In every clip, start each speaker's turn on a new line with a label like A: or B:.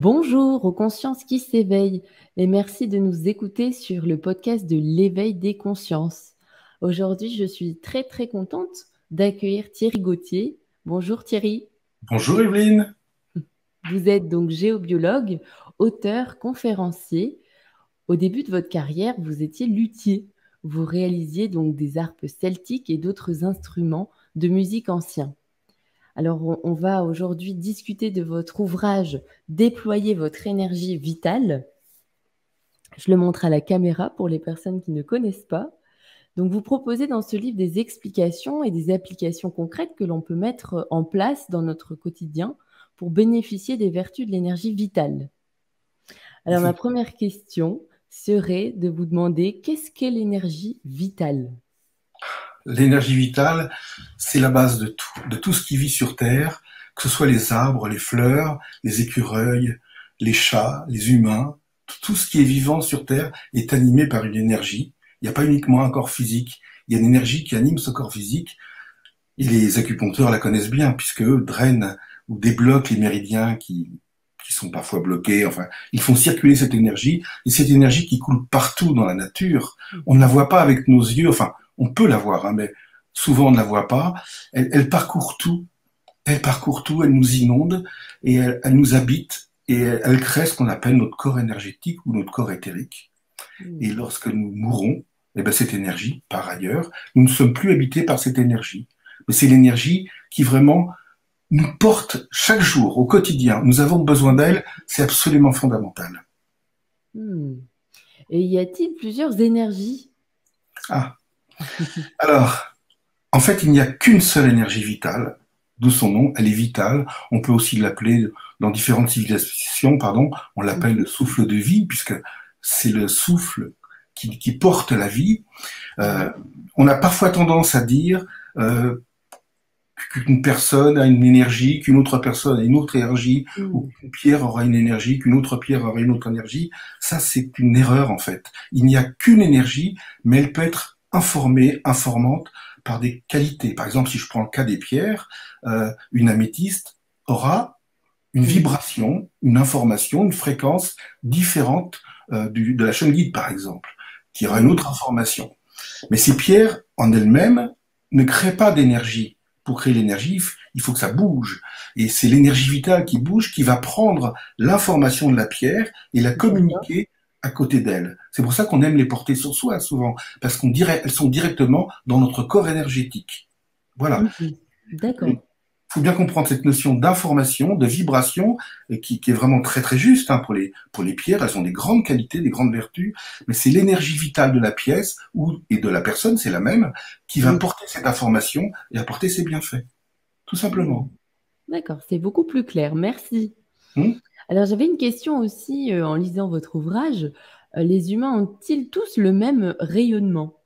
A: Bonjour aux consciences qui s'éveillent et merci de nous écouter sur le podcast de l'éveil des consciences. Aujourd'hui, je suis très très contente d'accueillir Thierry Gauthier. Bonjour Thierry.
B: Bonjour Evelyne.
A: Vous êtes donc géobiologue, auteur, conférencier. Au début de votre carrière, vous étiez luthier. Vous réalisiez donc des harpes celtiques et d'autres instruments de musique anciens. Alors, on, va aujourd'hui discuter de votre ouvrage Déployer votre énergie vitale. Je le montre à la caméra pour les personnes qui ne connaissent pas. Donc, vous proposez dans ce livre des explications et des applications concrètes que l'on peut mettre en place dans notre quotidien pour bénéficier des vertus de l'énergie vitale. Alors, ma première question serait de vous demander qu'est-ce qu'est l'énergie vitale?
B: L'énergie vitale, c'est la base de tout, de tout ce qui vit sur Terre, que ce soit les arbres, les fleurs, les écureuils, les chats, les humains, tout ce qui est vivant sur Terre est animé par une énergie. Il n'y a pas uniquement un corps physique, il y a une énergie qui anime ce corps physique. Et les acupuncteurs la connaissent bien, puisque eux drainent ou débloquent les méridiens qui, qui sont parfois bloqués. Enfin, ils font circuler cette énergie, et cette énergie qui coule partout dans la nature. On ne la voit pas avec nos yeux. Enfin, on peut la voir, hein, mais souvent on ne la voit pas. Elle, parcourt tout, elle parcourt tout, elle nous inonde et elle, nous habite et elle, crée ce qu'on appelle notre corps énergétique ou notre corps éthérique. Mmh. Et lorsque nous mourons, eh ben cette énergie, par ailleurs, nous ne sommes plus habités par cette énergie. Mais c'est l'énergie qui vraiment nous porte chaque jour, au quotidien. Nous avons besoin d'elle, c'est absolument fondamental.
A: Mmh. Et y a-t-il plusieurs énergies?
B: Ah, alors, en fait, il n'y a qu'une seule énergie vitale, d'où son nom, elle est vitale. On peut aussi l'appeler, dans différentes civilisations, pardon, on l'appelle le souffle de vie, puisque c'est le souffle qui, porte la vie. Euh, on a parfois tendance à dire euh, qu'une personne a une énergie, qu'une autre personne a une autre énergie, mm. ou qu'une pierre aura une énergie, qu'une autre pierre aura une autre énergie. Ça, c'est une erreur en fait. Il n'y a qu'une énergie, mais elle peut être informée, informante par des qualités. Par exemple, si je prends le cas des pierres, euh, une améthyste aura une vibration, une information, une fréquence différente euh, du, de la chaîne guide, par exemple, qui aura une autre information. Mais ces pierres, en elles-mêmes, ne créent pas d'énergie. Pour créer l'énergie, il faut que ça bouge. Et c'est l'énergie vitale qui bouge qui va prendre l'information de la pierre et la communiquer à côté d'elles. C'est pour ça qu'on aime les porter sur soi souvent, parce qu'on dirait, elles sont directement dans notre corps énergétique. Voilà.
A: D'accord.
B: Il faut bien comprendre cette notion d'information, de vibration, qui, qui, est vraiment très très juste hein, pour les pour les pierres. Elles ont des grandes qualités, des grandes vertus, mais c'est l'énergie vitale de la pièce ou et de la personne, c'est la même, qui va porter cette information et apporter ses bienfaits, tout simplement.
A: D'accord, c'est beaucoup plus clair. Merci. Hum alors j'avais une question aussi euh, en lisant votre ouvrage. Euh, les humains ont-ils tous le même rayonnement?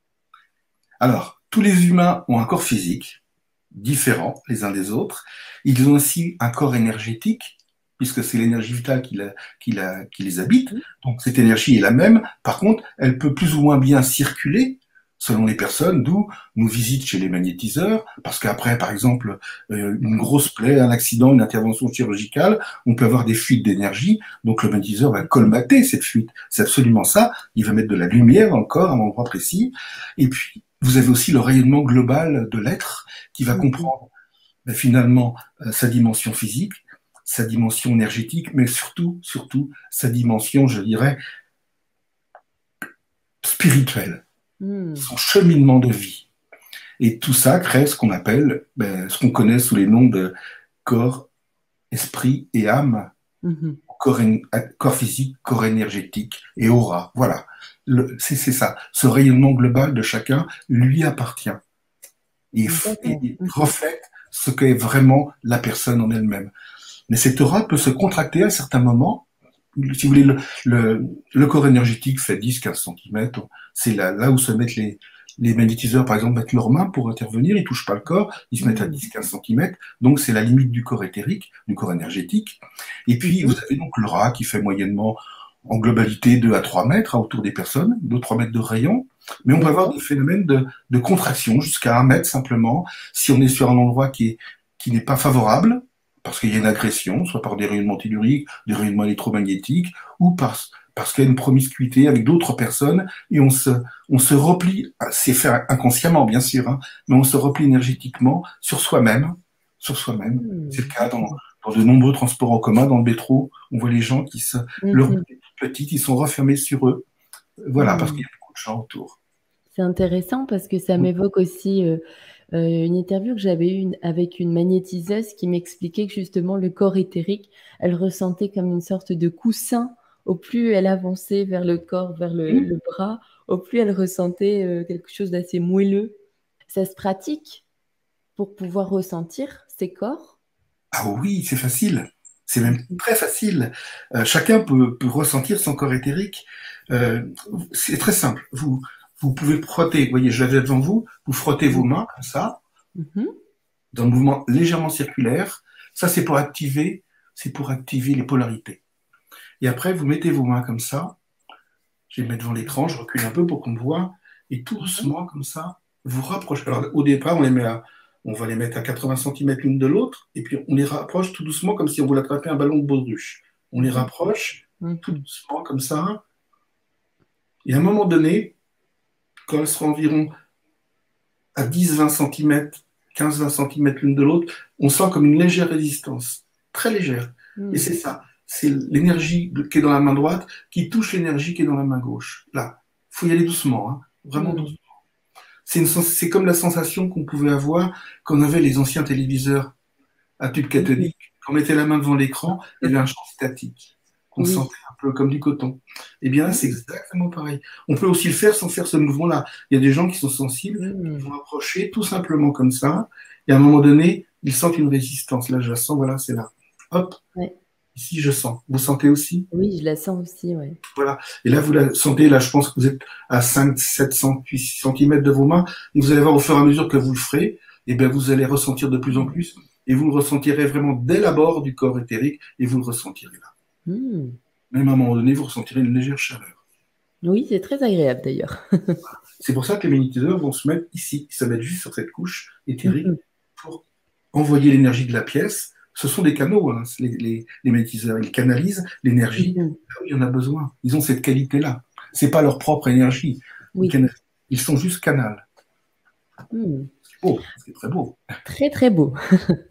B: Alors, tous les humains ont un corps physique différent les uns des autres. Ils ont aussi un corps énergétique, puisque c'est l'énergie vitale qui, qui, qui les habite. Donc cette énergie est la même. Par contre, elle peut plus ou moins bien circuler selon les personnes, d'où nous visite chez les magnétiseurs, parce qu'après, par exemple, euh, une grosse plaie, un accident, une intervention chirurgicale, on peut avoir des fuites d'énergie, donc le magnétiseur va colmater cette fuite. C'est absolument ça. Il va mettre de la lumière dans le corps à un endroit précis. Et puis, vous avez aussi le rayonnement global de l'être qui va comprendre ben, finalement euh, sa dimension physique, sa dimension énergétique, mais surtout, surtout sa dimension, je dirais, spirituelle. Hmm. son cheminement de vie. Et tout ça crée ce qu'on appelle, ben, ce qu'on connaît sous les noms de corps, esprit et âme, hmm. corps, corps, physique, corps énergétique et aura. Voilà, c'est ça. Ce rayonnement global de chacun lui appartient. Il, il reflète ce qu'est vraiment la personne en elle-même. Mais cette aura peut se contracter à certains moments si vous voulez, le, le, corps énergétique fait 10-15 cm. C'est là, où se mettent les, magnétiseurs, par exemple, mettent leurs mains pour intervenir, ils touchent pas le corps, ils se mettent à 10-15 mmh. cm, donc c'est la limite du corps éthérique, du corps énergétique. Et puis, vous avez donc le rat qui fait moyennement, en globalité, 2 à 3 mètres hein, autour des personnes, 2-3 mètres de rayon, mais on peut avoir des phénomènes de, contraction jusqu'à 1 mètre simplement, si on est sur un endroit qui qui n'est pas favorable, parce qu'il y a une agression, soit par des rayonnements telluriques, des rayonnements électromagnétiques, ou parce, parce qu'il y a une promiscuité avec d'autres personnes, et on se, on se replie, c'est fait inconsciemment bien sûr, hein, mais on se replie énergétiquement sur soi-même, sur soi-même. Mmh. C'est le cas dans, dans de nombreux transports en commun, dans le métro, on voit les gens qui se, mmh. leur petits, ils sont refermés sur eux. Voilà, parce mmh. qu'il y a beaucoup de gens autour.
A: C'est intéressant parce que ça m'évoque aussi euh, euh, une interview que j'avais eue avec une magnétiseuse qui m'expliquait que justement le corps éthérique, elle ressentait comme une sorte de coussin. Au plus elle avançait vers le corps, vers le, mmh. bras, au plus elle ressentait euh, quelque chose d'assez moelleux. Ça se pratique pour pouvoir ressentir ses corps?
B: Ah oui, c'est facile. C'est même mmh. très facile. Euh, chacun peut, peut, ressentir son corps éthérique. c'est très simple. Vous, vous pouvez frotter, vous voyez, je l'avais devant vous, vous frottez vos mains comme ça, dans un mouvement légèrement circulaire. Ça, c'est pour activer, c'est pour activer les polarités. Et après, vous mettez vos mains comme ça. Je vais mettre devant l'écran, je recule un peu pour qu'on me voit. Et tout doucement, comme ça, vous rapprochez. Alors, au départ, on les met à, on va les mettre à 80 cm l'une de l'autre, et puis on les rapproche tout doucement, comme si on voulait attraper un ballon de baudruche. On les rapproche mhm. tout doucement, comme ça. Et à un moment donné, quand elles seront environ à 10-20 cm, 15-20 cm l'une de l'autre, on sent comme une légère résistance, très légère. Hmm. Et c'est ça, c'est l'énergie qui est dans la main droite qui touche l'énergie qui est dans la main gauche. Là, il faut y aller doucement, hein, vraiment hmm. doucement. C'est comme la sensation qu'on pouvait avoir quand on avait les anciens téléviseurs à tube cathodique. Quand on mettait la main devant l'écran, il y avait un champ statique qu'on sentait un peu comme du coton. Eh bien là, c'est exactement pareil. On peut aussi le faire sans faire ce mouvement-là. Il y a des gens qui sont sensibles, mmh. ils vont approcher tout simplement comme ça, et à un moment donné, ils sentent une résistance. Là, je la sens, voilà, c'est là. Hop. Ici, je sens. Vous sentez aussi?
A: Oui, je la sens aussi, oui.
B: Voilà. Et là, vous la sentez, là, je pense que vous êtes à 5, 7 cm de vos mains, et vous allez voir au fur et à mesure que vous le ferez, et eh bien, vous allez ressentir de plus en plus, et vous le ressentirez vraiment dès l'abord du corps éthérique, et vous le ressentirez là. Hmm. Même à un moment donné, vous ressentirez une légère chaleur.
A: Oui, c'est très agréable d'ailleurs.
B: c'est pour ça que les magnétiseurs vont se mettre ici, ils se mettent juste sur cette couche éthérique hmm. pour envoyer l'énergie de la pièce. Ce sont des canaux, hein, les, les. Ils canalisent l'énergie là où il y en a besoin. Ils ont cette qualité-là. C'est pas leur propre énergie. Ils sont juste canal. C'est beau, c'est très beau.
A: Très très beau.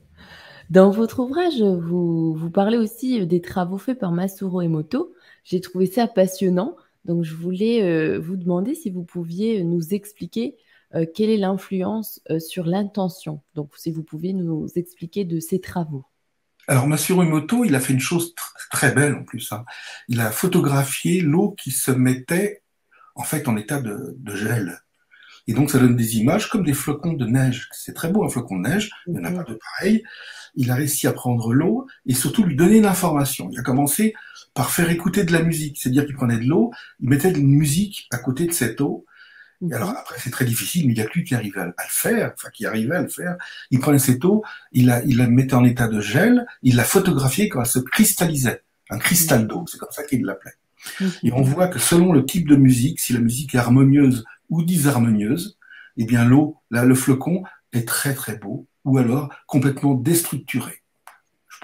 A: Dans votre ouvrage, vous, vous parlez aussi euh, des travaux faits par Masuro Emoto. J'ai trouvé ça passionnant. Donc, je voulais euh, vous demander si vous pouviez nous expliquer euh, quelle est l'influence sur l'intention. Donc, si vous pouvez nous expliquer de ces travaux.
B: Alors, Masuro Emoto, il a fait une chose très belle en plus. Hein. Il a photographié l'eau qui se mettait en fait en état de, de gel. Et donc, ça donne des images comme des flocons de neige. C'est très beau, un flocon de neige. Il n'y en a mhm. pas de pareil. Il a réussi à prendre l'eau et surtout lui donner l'information. Il a commencé par faire écouter de la musique. C'est-à-dire qu'il prenait de l'eau, il mettait de la musique à côté de cette eau. Et mhm. alors après, c'est très difficile, mais il y a que lui qui arrivait à, le faire, enfin qui arrivait à le faire. Il prenait cette eau, il la, il la mettait en état de gel, il la photographiait quand elle se cristallisait. Un cristal d'eau, c'est comme ça qu'il l'appelait. Mhm. Et on voit que selon le type de musique, si la musique est harmonieuse ou disharmonieuse, eh bien l'eau, là, le flocon est très très beau, ou alors complètement déstructuré.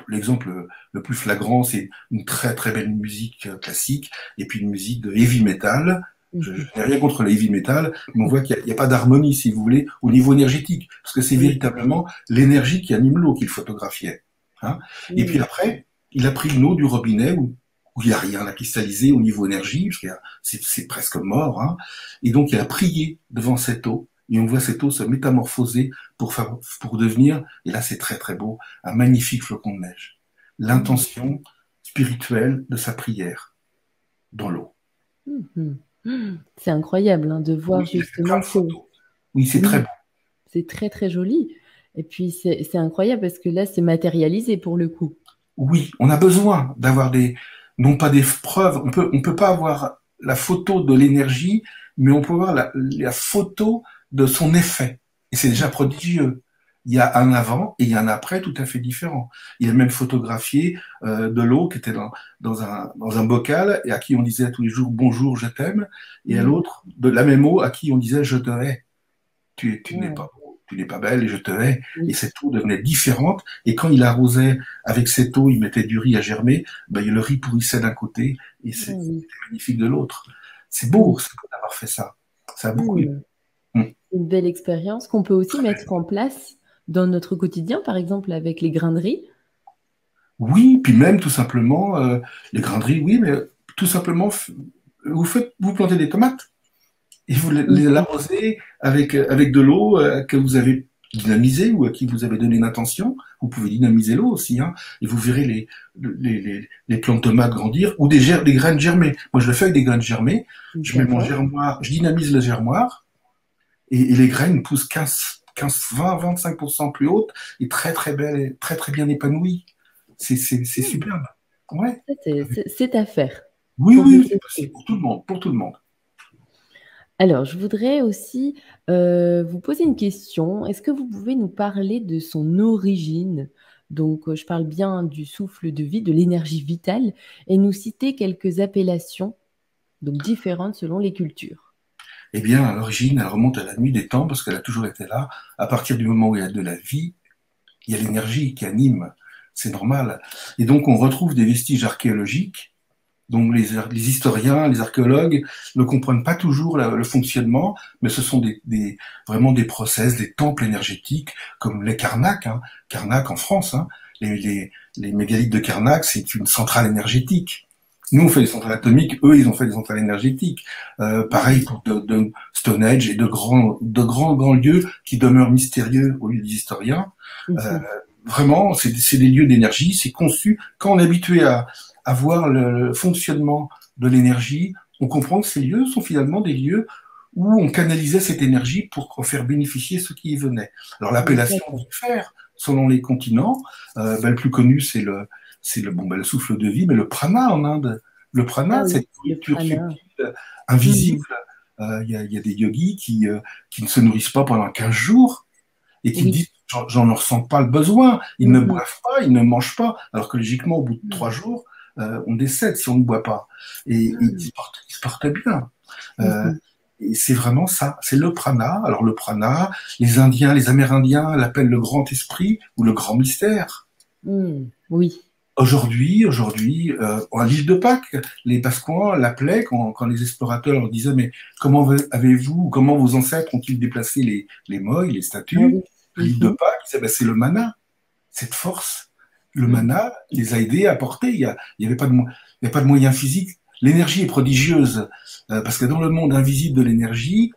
B: L'exemple le plus flagrant, c'est une très très belle musique classique, et puis une musique de heavy metal. Je, n'ai rien contre le heavy metal, mais on voit qu'il n'y a, pas d'harmonie, si vous voulez, au niveau énergétique, parce que c'est véritablement l'énergie qui anime l'eau qu'il photographiait. Hein. Et puis après, il a pris une eau du robinet où où il n'y a rien à cristalliser au niveau énergie, parce que c'est presque mort. Hein. Et donc il a prié devant cette eau, et on voit cette eau se métamorphoser pour, devenir, et là c'est très très beau, un magnifique flocon de neige. L'intention spirituelle de sa prière dans l'eau.
A: Hum. C'est incroyable hein, de voir justement
B: ce... Oui, c'est très beau.
A: C'est très très joli. Et puis c'est incroyable parce que là c'est matérialisé pour le coup.
B: Oui, on a besoin d'avoir des, non pas des preuves. On peut, on peut pas avoir la photo de l'énergie, mais on peut avoir la, la photo de son effet. Et c'est déjà prodigieux. Il y a un avant et il y a un après tout à fait différent. Il a même photographié euh, de l'eau qui était dans, dans, un, dans un bocal et à qui on disait tous les jours bonjour, je t'aime, et à mmh. l'autre de la même eau à qui on disait je te hais. Tu, tu n'es pas beau, tu n'es pas belle et je te hais. Et cette eau devenait différente. Et quand il arrosait avec cette eau, il mettait du riz à germer, ben, le riz pourrissait d'un côté et c'était magnifique de l'autre. C'est beau, d'avoir fait ça. Ça a beaucoup
A: mm. Une belle expérience qu'on peut aussi mettre en place dans notre quotidien, par exemple avec les grains de riz.
B: Oui, puis même tout simplement, euh, les grains de riz, oui, mais tout simplement, vous, faites, vous plantez des tomates et vous les arrosez avec, avec de l'eau euh, que vous avez dynamisée ou à qui vous avez donné une intention. Vous pouvez dynamiser l'eau aussi, hein, et vous verrez les, les, les, plantes de tomates grandir ou des, des graines germées. Moi, je le fais avec des graines germées. Je mets mon germoir, je dynamise le germoir et, les graines poussent 15, 15 20, 25% plus hautes et très, très belle, très, très bien épanouies. C'est hmm. superbe. Ouais.
A: C'est à faire.
B: Oui, oui, c'est pour tout le monde, pour tout le monde.
A: Alors, je voudrais aussi euh, vous poser une question. Est-ce que vous pouvez nous parler de son origine? Donc, euh, je parle bien du souffle de vie, de l'énergie vitale, et nous citer quelques appellations, donc différentes selon les cultures.
B: Eh bien, à l'origine, elle remonte à la nuit des temps parce qu'elle a toujours été là. À partir du moment où il y a de la vie, il y a l'énergie qui anime. C'est normal. Et donc, on retrouve des vestiges archéologiques donc les, historiens, les archéologues ne comprennent pas toujours le fonctionnement, mais ce sont vraiment des process, des temples énergétiques comme les Karnak, hein, Karnak en France. Hein, les, mégalithes de Karnak, c'est une centrale énergétique. Nous, on fait des centrales atomiques, eux, ils ont fait des centrales énergétiques. Euh, pareil pour de, de, Stonehenge et de grands, de grands, grands lieux qui demeurent mystérieux aux yeux des historiens. Euh, vraiment, c'est des lieux d'énergie, c'est conçu. Quand on est habitué à, à voir le fonctionnement de l'énergie, on comprend que ces lieux sont finalement des lieux où on canalisait cette énergie pour en faire bénéficier ceux qui y venaient. Alors l'appellation diffère selon les continents. Euh, ben, le plus connu, c'est le, c'est le, bon, ben, le souffle de vie, mais le prana en Inde. Le prana, ah c'est une culture invisible. Euh, il y, a, y, a, des yogis qui, euh, qui ne se nourrissent pas pendant 15 jours et qui disent j'en ressens pas le besoin. Ils ne boivent pas, ils ne mangent pas. Alors que logiquement, au bout de trois jours, euh, on décède si on ne boit pas. Et, mm. ils, se portent, bien. Euh, mm-hmm. et c'est vraiment ça, c'est le prana. Alors le prana, les Indiens, les Amérindiens l'appellent le grand esprit ou le grand mystère.
A: Mm. oui.
B: Aujourd'hui, aujourd'hui, euh, à l'île de Pâques, les Pasquans l'appelaient quand, quand, les explorateurs leur disaient mais comment avez-vous, comment vos ancêtres ont-ils déplacé les les moyes, les statues? L'île de. Pâques, ben, c'est le mana, cette force le mana les a aidés à porter. Il n'y avait, avait, pas de moyens physiques. L'énergie est prodigieuse euh, parce que dans le monde invisible de l'énergie,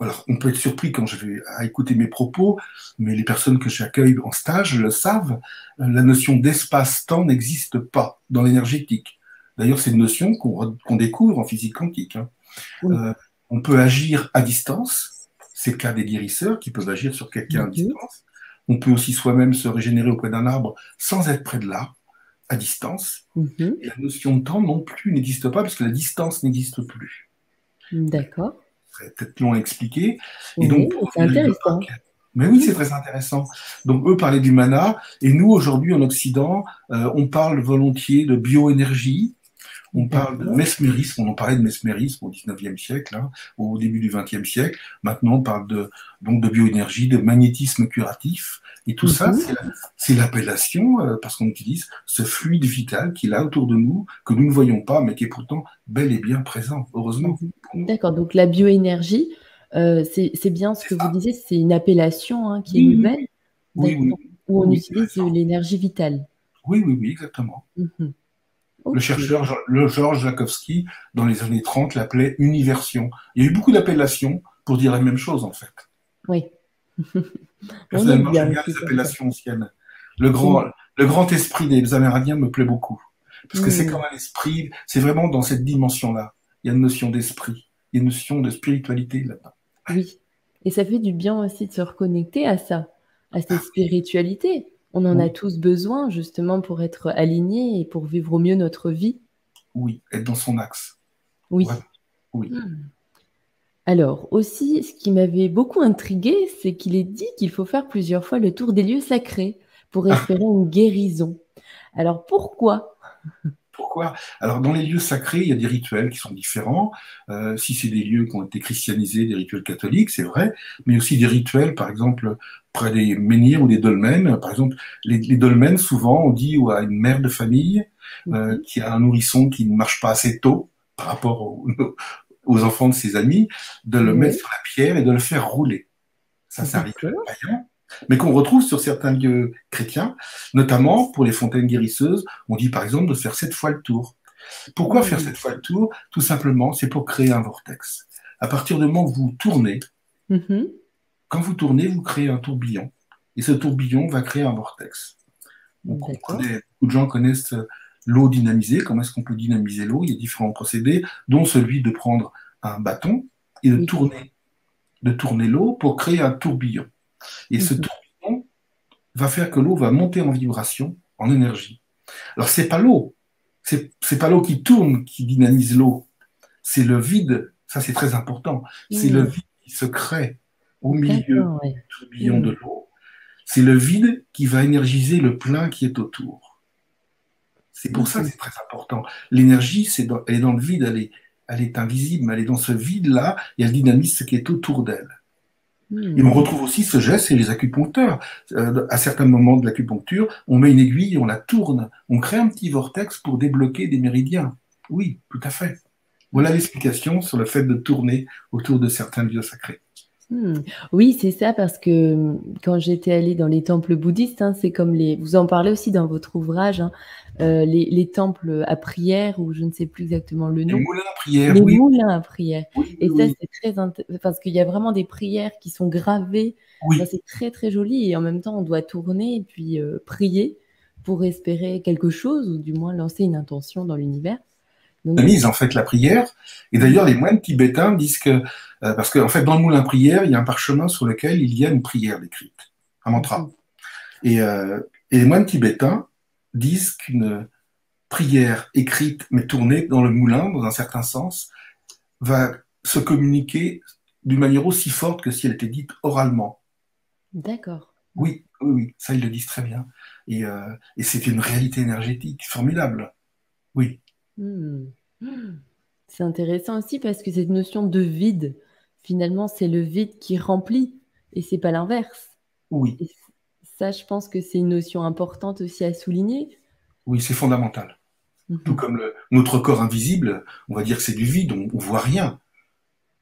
B: mm-hmm. on peut être surpris quand je vais à écouter mes propos, mais les personnes que j'accueille en stage le savent. La notion d'espace-temps n'existe pas dans l'énergétique. D'ailleurs, c'est une notion qu'on découvre en physique quantique. Hein. Euh, on peut agir à distance. C'est le cas des guérisseurs qui peuvent agir sur quelqu'un à mm-hmm. distance. On peut aussi soi-même se régénérer auprès d'un arbre sans être près de l'arbre, à distance. Mhm. la notion de temps non plus n'existe pas parce que la distance n'existe plus.
A: D'accord.
B: Peut-être long à expliquer.
A: Et donc, c'est intéressant.
B: Mais oui, c'est très intéressant. Donc, eux parlaient du mana, et nous, aujourd'hui, en Occident, euh, on parle volontiers de bioénergie, on parle de mesmérisme, on en parlait de mesmérisme au 19e siècle, hein, au début du 20e siècle. Maintenant, on parle de, donc de bioénergie, de magnétisme curatif. Et tout ça, mhm. c'est l'appellation, euh, parce qu'on utilise ce fluide vital qui est là autour de nous, que nous ne voyons pas, mais qui est pourtant bel et bien présent, heureusement.
A: Mhm. D'accord, donc la bioénergie, euh, c'est bien ce que vous disiez, c'est une appellation hein, qui est nouvelle,
B: oui,
A: où on utilise l'énergie vitale.
B: Oui, oui, oui, exactement. Le chercheur le Georges Jakowski, dans les années 30, l'appelait universion. Il y a eu beaucoup d'appellations pour dire la même chose, en fait.
A: Oui.
B: Personnellement, j'aime bien les appellations anciennes. Le grand, le grand esprit des Amérindiens me plaît beaucoup. Parce que c'est comme un esprit, c'est vraiment dans cette dimension-là. Il y a une notion d'esprit, il y a une notion de spiritualité là-dedans.
A: Oui. Et ça fait du bien aussi de se reconnecter à ça, à cette spiritualité. On en a tous besoin justement pour être alignés et pour vivre au mieux notre vie.
B: Oui, être dans son axe.
A: Oui.
B: oui.
A: Hmm. Alors aussi, ce qui m'avait beaucoup intrigué, c'est qu'il est dit qu'il faut faire plusieurs fois le tour des lieux sacrés pour ah. espérer une guérison. Alors pourquoi?
B: Pourquoi Alors, dans les lieux sacrés, il y a des rituels qui sont différents. Euh, si c'est des lieux qui ont été christianisés, des rituels catholiques, c'est vrai, mais aussi des rituels, par exemple, près des menhirs ou des dolmens. Par exemple, les, dolmens, souvent, on dit à une mère de famille euh, mhm. qui a un nourrisson qui ne marche pas assez tôt par rapport aux, enfants de ses amis, de le mettre sur la pierre et de le faire rouler. Ça, c'est un rituel mais qu'on retrouve sur certains lieux chrétiens, notamment pour les fontaines guérisseuses. On dit par exemple de faire sept fois le tour. Pourquoi faire sept fois le tour? Tout simplement, c'est pour créer un vortex. À partir du moment où vous tournez, mm-hmm. quand vous tournez, vous créez un tourbillon. Et ce tourbillon va créer un vortex. beaucoup de gens connaissent l'eau dynamisée. Comment est-ce qu'on peut dynamiser l'eau? Il y a différents procédés, dont celui de prendre un bâton et de tourner, de tourner l'eau pour créer un tourbillon. Et ce mhm. tourbillon va faire que l'eau va monter en vibration, en énergie. Alors c'est pas l'eau, c'est, c'est pas l'eau qui tourne qui dynamise l'eau, c'est le vide, ça c'est très important, c'est le vide qui se crée au milieu du tourbillon de l'eau. C'est le vide qui va énergiser le plein qui est autour. C'est pour ça que c'est très important. L'énergie, c'est elle est dans le vide, elle est, elle est invisible, mais elle est dans ce vide-là, et elle dynamise ce qui est autour d'elle. Et on retrouve aussi ce geste chez les acupuncteurs. Euh, à certains moments de l'acupuncture, on met une aiguille, on la tourne, on crée un petit vortex pour débloquer des méridiens. Oui, tout à fait. Voilà l'explication sur le fait de tourner autour de certains lieux sacrés.
A: Hmm. Oui, c'est ça, parce que hum, quand j'étais allée dans les temples bouddhistes, hein, c'est comme les. Vous en parlez aussi dans votre ouvrage, hein, euh, les, temples à prière, ou je ne sais plus exactement le nom.
B: Les moulins à prière.
A: Les moulins à prière. et ça, c'est très parce qu'il y a vraiment des prières qui sont gravées. c'est très très joli, et en même temps, on doit tourner et puis euh, prier pour espérer quelque chose, ou du moins lancer une intention dans l'univers
B: mise en fait la prière. Et d'ailleurs, les moines tibétains disent que, euh, parce qu'en en fait, dans le moulin prière, il y a un parchemin sur lequel il y a une prière décrite, un mantra. Mm. Et, euh, et les moines tibétains disent qu'une prière écrite mais tournée dans le moulin, dans un certain sens, va se communiquer d'une manière aussi forte que si elle était dite oralement.
A: D'accord.
B: Oui, oui, oui, ça ils le disent très bien. Et, euh, et c'est une réalité énergétique formidable. Oui.
A: Hmm. C'est intéressant aussi parce que cette notion de vide, finalement, c'est le vide qui remplit et c'est pas l'inverse.
B: Oui.
A: ça, je pense que c'est une notion importante aussi à souligner.
B: Oui, c'est fondamental. Mhm. Tout comme notre corps invisible, on va dire que c'est du vide, on, ne voit rien.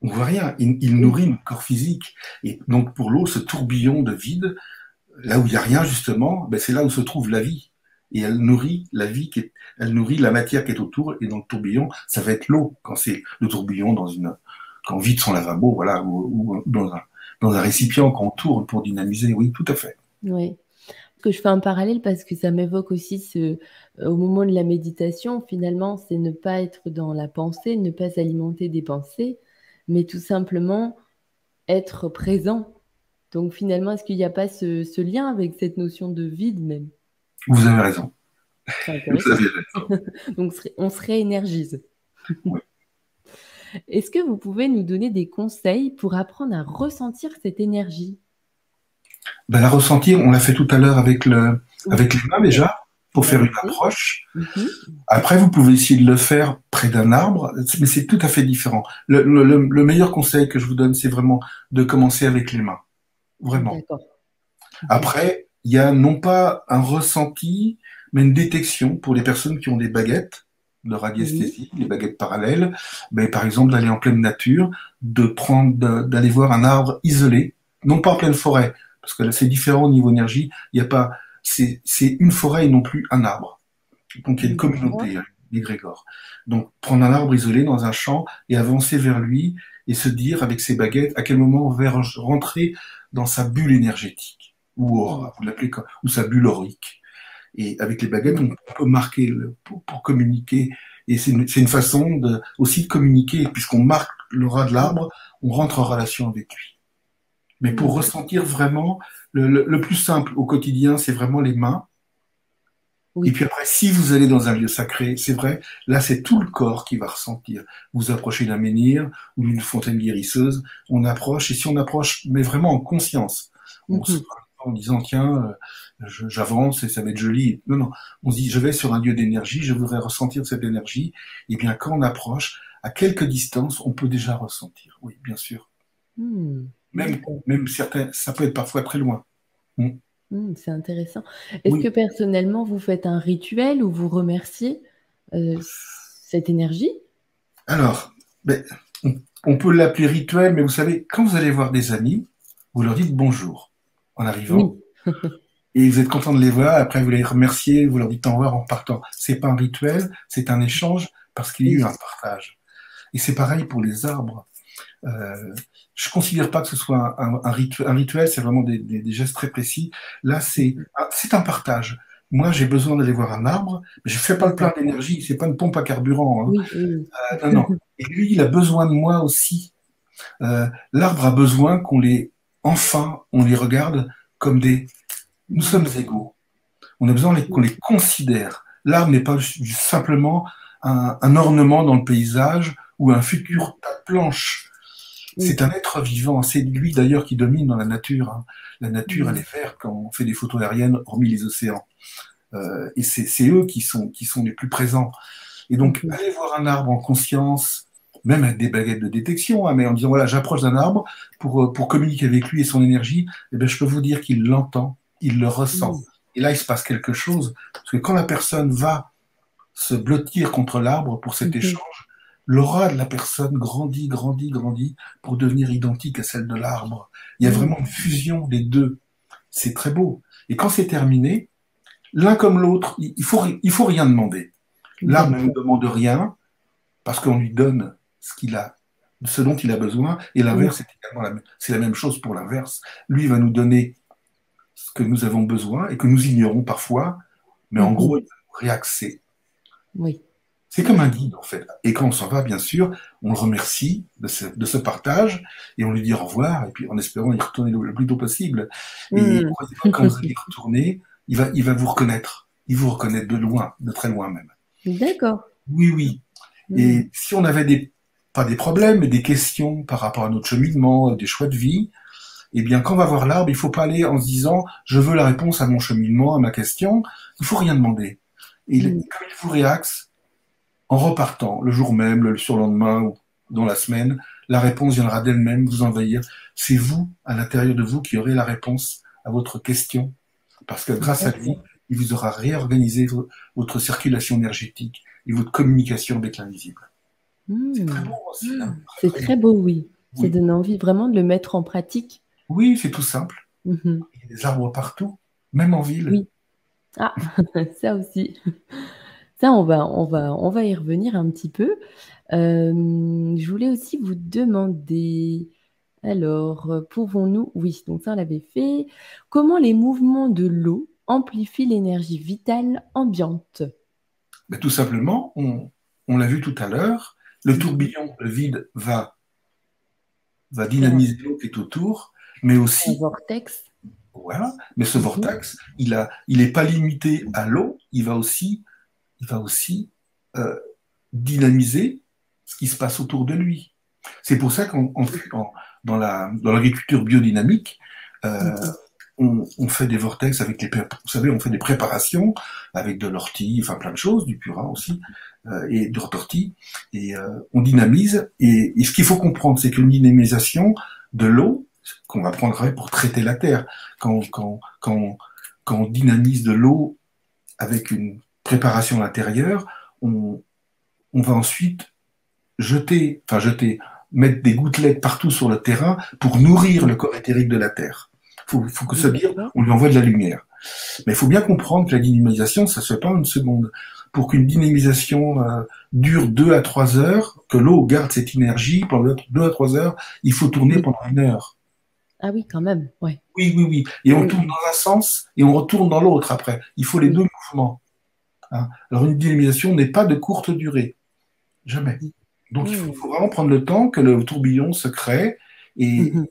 B: On voit rien. Il, nourrit notre corps physique. Et donc pour l'eau, ce tourbillon de vide, là où il n'y a rien justement, ben c'est là où se trouve la vie et elle nourrit la vie, qui est, elle nourrit la matière qui est autour, et dans le tourbillon, ça va être l'eau, quand c'est le tourbillon dans une, quand on vide son lavabo, voilà, ou, dans, un, récipient qu'on tourne pour dynamiser, oui, tout à fait.
A: Oui. Que je fais un parallèle parce que ça m'évoque aussi euh, au moment de la méditation, finalement, c'est ne pas être dans la pensée, ne pas alimenter des pensées, mais tout simplement être présent. Donc finalement, est-ce qu'il n'y a pas ce lien avec cette notion de vide même?
B: Vous avez raison. Vous
A: avez raison. Donc, on se réénergise. Est-ce que vous pouvez nous donner des conseils pour apprendre à ressentir cette énergie?
B: Ben, La ressentir, on l'a fait tout à l'heure avec, le, avec les mains déjà, pour faire une approche. Mhm. Après, vous pouvez essayer de le faire près d'un arbre, mais c'est tout à fait différent. Le, le, meilleur conseil que je vous donne, c'est vraiment de commencer avec les mains. Vraiment. Après, il y a non pas un ressenti, mais une détection pour les personnes qui ont des baguettes de radiesthésie, les baguettes parallèles, mais par exemple d'aller en pleine nature, de prendre, d'aller voir un arbre isolé, non pas en pleine forêt, parce que là c'est différent au niveau énergie, il n'y a pas, c'est une forêt et non plus un arbre. Donc il y a une communauté, les Grégor. Donc prendre un arbre isolé dans un champ et avancer vers lui et se dire avec ses baguettes à quel moment on va rentrer dans sa bulle énergétique ou aura, vous l'appelez ou sa bulle aurique. Et avec les baguettes, on peut marquer le, pour, communiquer. Et c'est une, une, façon de, aussi de communiquer, puisqu'on marque le ras de l'arbre, on rentre en relation avec lui. Mais pour mm. ressentir vraiment, le, le, plus simple au quotidien, c'est vraiment les mains. Et puis après, si vous allez dans un lieu sacré, c'est vrai, là c'est tout le corps qui va ressentir. Vous approchez d'un menhir ou d'une fontaine guérisseuse, on approche, et si on approche, mais vraiment en conscience, on mm-hmm en disant tiens, euh, j'avance et ça va être joli. Non, non. On se dit je vais sur un lieu d'énergie, je voudrais ressentir cette énergie. Et bien quand on approche, à quelques distances, on peut déjà ressentir. Oui, bien sûr. Hmm. Même, même certains, ça peut être parfois très loin.
A: Hmm. Hmm, c'est intéressant. Est-ce que personnellement, vous faites un rituel où vous remerciez euh, cette énergie?
B: Alors, ben, on peut l'appeler rituel, mais vous savez, quand vous allez voir des amis, vous leur dites bonjour en arrivant. et vous êtes content de les voir, après vous les remerciez, vous leur dites au revoir en partant. C'est pas un rituel, c'est un échange parce qu'il y a eu un partage. Et c'est pareil pour les arbres. Euh, je considère pas que ce soit un, rituel, un rituel c'est vraiment des, gestes très précis. Là, c'est c'est un partage. Moi, j'ai besoin d'aller voir un arbre, mais je fais pas le plein d'énergie, c'est pas une pompe à carburant. Hein. Euh, non, non. Et lui, il a besoin de moi aussi. Euh, l'arbre a besoin qu'on les, enfin, on les regarde comme des, nous sommes égaux. On a besoin qu'on les considère. L'arbre n'est pas simplement un, ornement dans le paysage ou un futur tas de planches. C'est un être vivant. C'est lui d'ailleurs qui domine dans la nature. Hein. La nature, elle est verte quand on fait des photos aériennes, hormis les océans. Euh, et c'est eux qui sont, qui sont les plus présents. Et donc, aller voir un arbre en conscience, même avec des baguettes de détection, hein, mais en disant voilà, j'approche d'un arbre pour, euh, pour communiquer avec lui et son énergie, eh bien, je peux vous dire qu'il l'entend, il le ressent. Et là, il se passe quelque chose, parce que quand la personne va se blottir contre l'arbre pour cet échange, l'aura de la personne grandit, grandit, grandit pour devenir identique à celle de l'arbre. Il y a vraiment une fusion des deux. C'est très beau. Et quand c'est terminé, l'un comme l'autre, il faut, il faut rien demander. L'arbre ne demande rien parce qu'on lui donne ce qu'il a, ce dont il a besoin, et l'inverse, c'est également la, la même chose pour l'inverse. Lui va nous donner ce que nous avons besoin et que nous ignorons parfois, mais en mhm. gros, il va nous réaxer.
A: Oui.
B: C'est comme un guide, en fait. Et quand on s'en va, bien sûr, on le remercie de ce, partage et on lui dit au revoir, et puis en espérant y retourner le, plus tôt possible. Et mhm. quand vous allez retourner, il va, il va vous reconnaître. Il vous reconnaît de loin, de très loin même.
A: D'accord.
B: Oui, oui. Et hmm. si on avait des, pas des problèmes, mais des questions par rapport à notre cheminement, des choix de vie, eh bien, quand on va voir l'arbre, il faut pas aller en se disant, je veux la réponse à mon cheminement, à ma question. Il faut rien demander. Et hmm. comme il vous réaxe, en repartant, le jour même, le surlendemain ou dans la semaine, la réponse viendra d'elle-même vous envahir. C'est vous, à l'intérieur de vous, qui aurez la réponse à votre question. Parce que grâce à lui, il vous aura réorganisé votre circulation énergétique et votre communication avec l'invisible.
A: Hmm. C'est très beau aussi. Hein. Hmm. C'est très beau, oui. Ça donne envie vraiment de le mettre en pratique.
B: Oui, c'est tout simple. Mhm. Il y a des arbres partout, même en ville.
A: Oui. Ah, ça aussi. Ça, on va, on va, on va y revenir un petit peu. Euh, je voulais aussi vous demander, alors, pouvons-nous, oui, donc ça on l'avait fait, comment les mouvements de l'eau amplifie l'énergie vitale ambiante?
B: Ben, Tout simplement, on, l'a vu tout à l'heure, le tourbillon, le vide va, va dynamiser l'eau qui est autour, mais aussi...
A: Un vortex.
B: Voilà, mais ce vortex, il n'est il est pas limité à l'eau, il va aussi, il va aussi euh, dynamiser ce qui se passe autour de lui. C'est pour ça qu'en dans l'agriculture biodynamique, euh, mhm on, fait des vortex avec les, vous savez, on fait des préparations avec de l'ortie, enfin plein de choses, du purin aussi, euh, et de l'ortie, et euh, on dynamise. Et, ce qu'il faut comprendre, c'est qu'une dynamisation de l'eau, qu'on va prendre pour traiter la terre, quand, quand, quand, quand on dynamise de l'eau avec une préparation à l'intérieur, on, on va ensuite jeter, enfin jeter, mettre des gouttelettes partout sur le terrain pour nourrir le corps éthérique de la terre faut, faut que ça dire, on lui envoie de la lumière. Mais il faut bien comprendre que la dynamisation, ça se fait pas en une seconde. Pour qu'une dynamisation euh, dure deux à trois heures, que l'eau garde cette énergie pendant deux à trois heures, il faut tourner pendant une heure.
A: Ah oui, quand même, ouais.
B: Oui, oui, oui. Et on tourne dans un sens et on retourne dans l'autre après. Il faut les deux mouvements. Hein. Alors une dynamisation n'est pas de courte durée. Jamais. Donc il faut, faut, vraiment prendre le temps que le tourbillon se crée et, mhm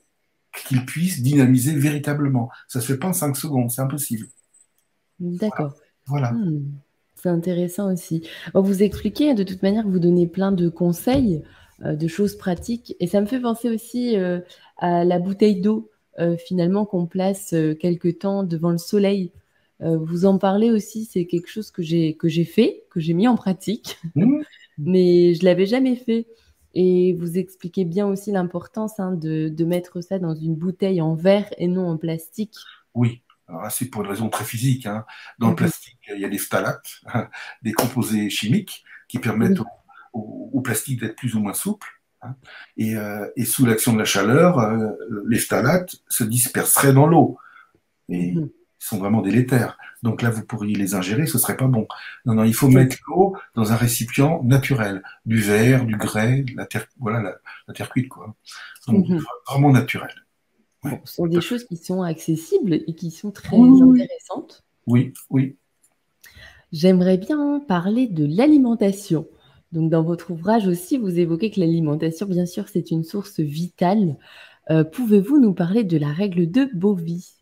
B: qu'il puisse dynamiser véritablement. Ça se fait pas en 5 secondes, c'est impossible.
A: D'accord.
B: Voilà. Hmm.
A: C'est intéressant aussi. Vous expliquez de toute manière vous donnez plein de conseils, euh, de choses pratiques, et ça me fait penser aussi euh, à la bouteille d'eau euh, finalement qu'on place quelque temps devant le soleil. Vous en parlez aussi, c'est quelque chose que j'ai que j'ai fait, que j'ai mis en pratique, mmh. mais je l'avais jamais fait. Et vous expliquez bien aussi l'importance hein, de, de, mettre ça dans une bouteille en verre et non en plastique.
B: Oui, c'est pour une raison très physique. Hein. Dans le mmh. plastique, il y a des phtalates, des composés chimiques qui permettent au, au, plastique d'être plus ou moins souple. Hein. Et, euh, et, sous l'action de la chaleur, euh, les phtalates se disperseraient dans l'eau. Et ils sont vraiment délétères. Donc là, vous pourriez les ingérer, ce serait pas bon. Non, non, il faut mettre l'eau dans un récipient naturel, du verre, du grès, la terre, voilà, la, terre cuite, quoi. Donc mmh. vraiment naturel.
A: ce sont des choses qui sont accessibles et qui sont très intéressantes.
B: Oui, oui.
A: J'aimerais bien parler de l'alimentation. Donc, dans votre ouvrage aussi, vous évoquez que l'alimentation, bien sûr, c'est une source vitale. Euh, pouvez-vous nous parler de la règle de Bovis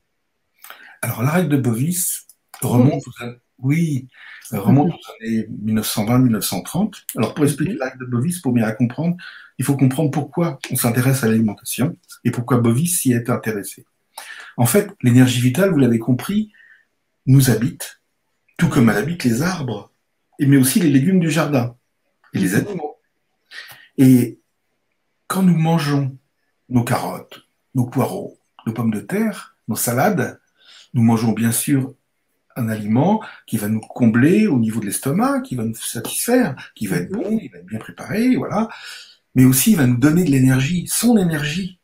B: Alors, la règle de Bovis remonte, aux, oui, remonte aux années 1920-1930. Alors, pour expliquer la règle de Bovis, pour bien la comprendre, il faut comprendre pourquoi on s'intéresse à l'alimentation et pourquoi Bovis s'y est intéressé. En fait, l'énergie vitale, vous l'avez compris, nous habite, tout comme elle habite les arbres, mais aussi les légumes du jardin et les animaux. Et quand nous mangeons nos carottes, nos poireaux, nos pommes de terre, nos salades, nous mangeons bien sûr un aliment qui va nous combler au niveau de l'estomac, qui va nous satisfaire, qui va être bon, il va être bien préparé, voilà. Mais aussi, il va nous donner de l'énergie, son énergie.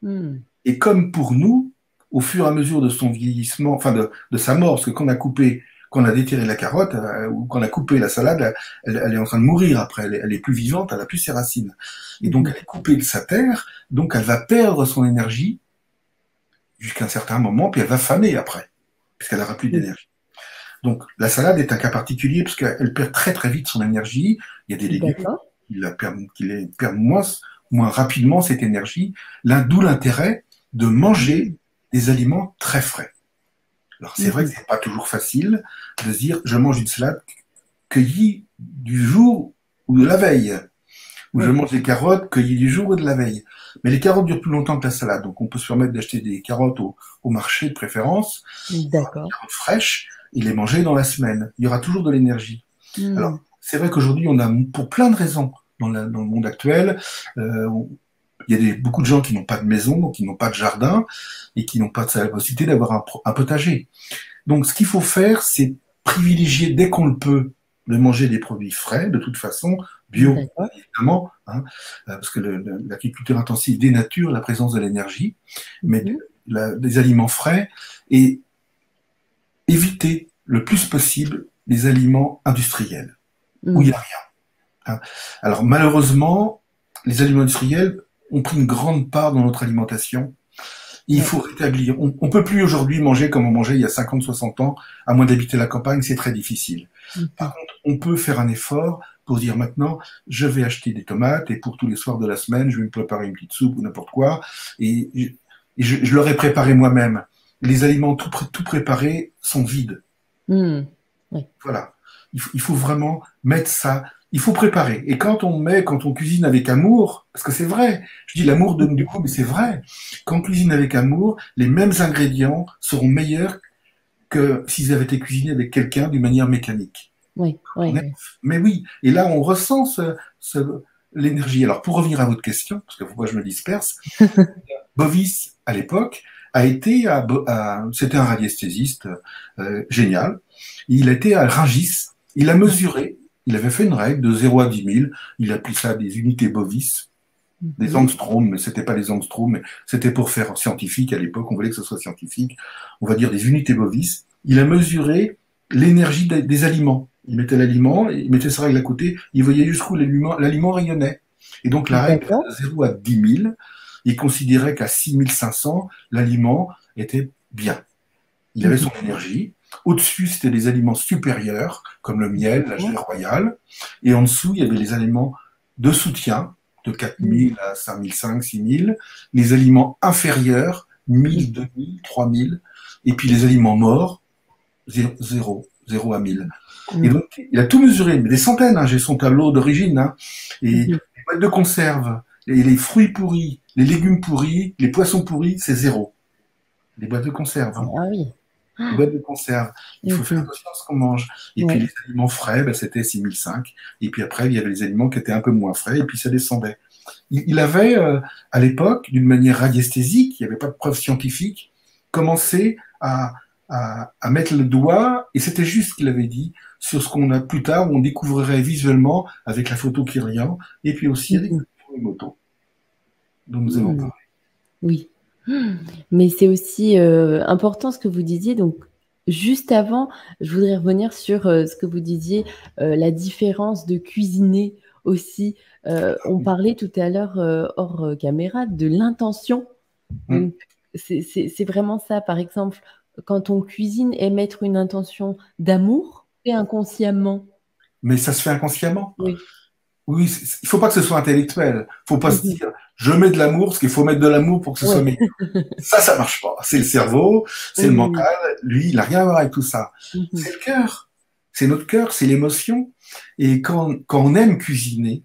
B: Hmm. Et comme pour nous, au fur et à mesure de son vieillissement, enfin de, de sa mort, parce que quand on a coupé qu'on a déterré la carotte euh, ou qu'on a coupé la salade, elle, est en train de mourir après. Elle est, plus vivante, elle a plus ses racines. Et donc elle est coupée de sa terre, donc elle va perdre son énergie jusqu'à un certain moment, puis elle va faner après, puisqu'elle n'aura plus d'énergie. Donc la salade est un cas particulier parce qu'elle perd très très vite son énergie. Il y a des légumes qui la perdent, qui les perdent moins, moins rapidement cette énergie. D'où l'intérêt de manger des aliments très frais. Alors c'est vrai que c'est pas toujours facile de dire je mange une salade cueillie du jour ou de la veille, ou je mange des carottes cueillies du jour ou de la veille. Mais les carottes durent plus longtemps que la salade, donc on peut se permettre d'acheter des carottes au, marché de préférence,
A: d'accord,
B: fraîches, et les manger dans la semaine. Il y aura toujours de l'énergie. Hmm. Alors c'est vrai qu'aujourd'hui on a pour plein de raisons dans, le monde actuel, euh, il y a beaucoup de gens qui n'ont pas de maison, donc qui n'ont pas de jardin et qui n'ont pas de la possibilité d'avoir un, potager. Donc, ce qu'il faut faire, c'est privilégier dès qu'on le peut de manger des produits frais, de toute façon, bio, évidemment, hein, euh, parce que l'agriculture intensive dénature la présence de l'énergie, mais mhm. des aliments frais et éviter le plus possible les aliments industriels, où il n'y a mhm. rien. Hein. Alors malheureusement, les aliments industriels ont pris une grande part dans notre alimentation. Il faut rétablir. On, ne peut plus aujourd'hui manger comme on mangeait il y a 50, 60 ans, à moins d'habiter la campagne, c'est très difficile. Mm. Par contre, on peut faire un effort pour dire maintenant, je vais acheter des tomates et pour tous les soirs de la semaine, je vais me préparer une petite soupe ou n'importe quoi. Et, je, je, leur ai préparé moi-même. Les aliments tout, tout préparés sont vides. Mm. Voilà. il faut vraiment mettre ça il faut préparer. Et quand on met, quand on cuisine avec amour, parce que c'est vrai, je dis l'amour donne du coup, mais c'est vrai. Quand on cuisine avec amour, les mêmes ingrédients seront meilleurs que s'ils avaient été cuisinés avec quelqu'un d'une manière mécanique.
A: Oui, oui,
B: Mais oui, et là on ressent ce, l'énergie. Alors pour revenir à votre question, parce que pourquoi je me disperse, Bovis à l'époque a été à, c'était un radiesthésiste euh, génial. Il été à Rungis. Il a mesuré il avait fait une règle de 0 à 10 000. Il appelait ça des unités bovis, des mhm. angstroms, mais c'était pas des angstroms, mais c'était pour faire scientifique à l'époque. On voulait que ce soit scientifique. On va dire des unités bovis. Il a mesuré l'énergie des, aliments. Il mettait l'aliment, il mettait sa règle à côté, il voyait jusqu'où l'aliment rayonnait. Et donc la règle de 0 à 10 000, il considérait qu'à 6 500, l'aliment était bien. Il avait son énergie, au-dessus, c'était des aliments supérieurs, comme le miel, la gelée royale. Et en dessous, il y avait les aliments de soutien, de 4000 à 5005, 6000. Les aliments inférieurs, 1000, 2000, 3000. Et puis les aliments morts, 0, 0 à 1000. Et donc, il a tout mesuré, mais des centaines, hein, j'ai son tableau d'origine, hein. et les boîtes de conserve, et les fruits pourris, les légumes pourris, les poissons pourris, c'est zéro. Les boîtes de conserve.
A: Ah oui.
B: Les boîtes de conserve. Il faut faire attention à ce qu'on mange. Et puis les aliments frais, ben, c'était 6005. Et puis après, il y avait les aliments qui étaient un peu moins frais, et puis ça descendait. Il, avait, euh, à l'époque, d'une manière radiesthésique, il n'y avait pas de preuve scientifique, commencé à, à, mettre le doigt, et c'était juste ce qu'il avait dit, sur ce qu'on a plus tard, on découvrirait visuellement avec la photo Kyrian, et puis aussi avec les motos dont nous avons parlé.
A: Oui. Mais c'est aussi euh, important ce que vous disiez. Donc, juste avant, je voudrais revenir sur euh, ce que vous disiez, euh, la différence de cuisiner aussi. on parlait tout à l'heure hors caméra de l'intention. Mm. C'est vraiment ça. Par exemple, quand on cuisine, émettre une intention d'amour, et inconsciemment.
B: Mais ça se fait inconsciemment. Oui. Oui, il faut pas que ce soit intellectuel. Il faut pas se mhm. dire je mets de l'amour parce qu'il faut mettre de l'amour pour que ce soit meilleur. ça, ça marche pas. C'est le cerveau, c'est le mental. Lui, il a rien à voir avec tout ça. Mhm. C'est le cœur. C'est notre cœur, c'est l'émotion. Et quand, quand on aime cuisiner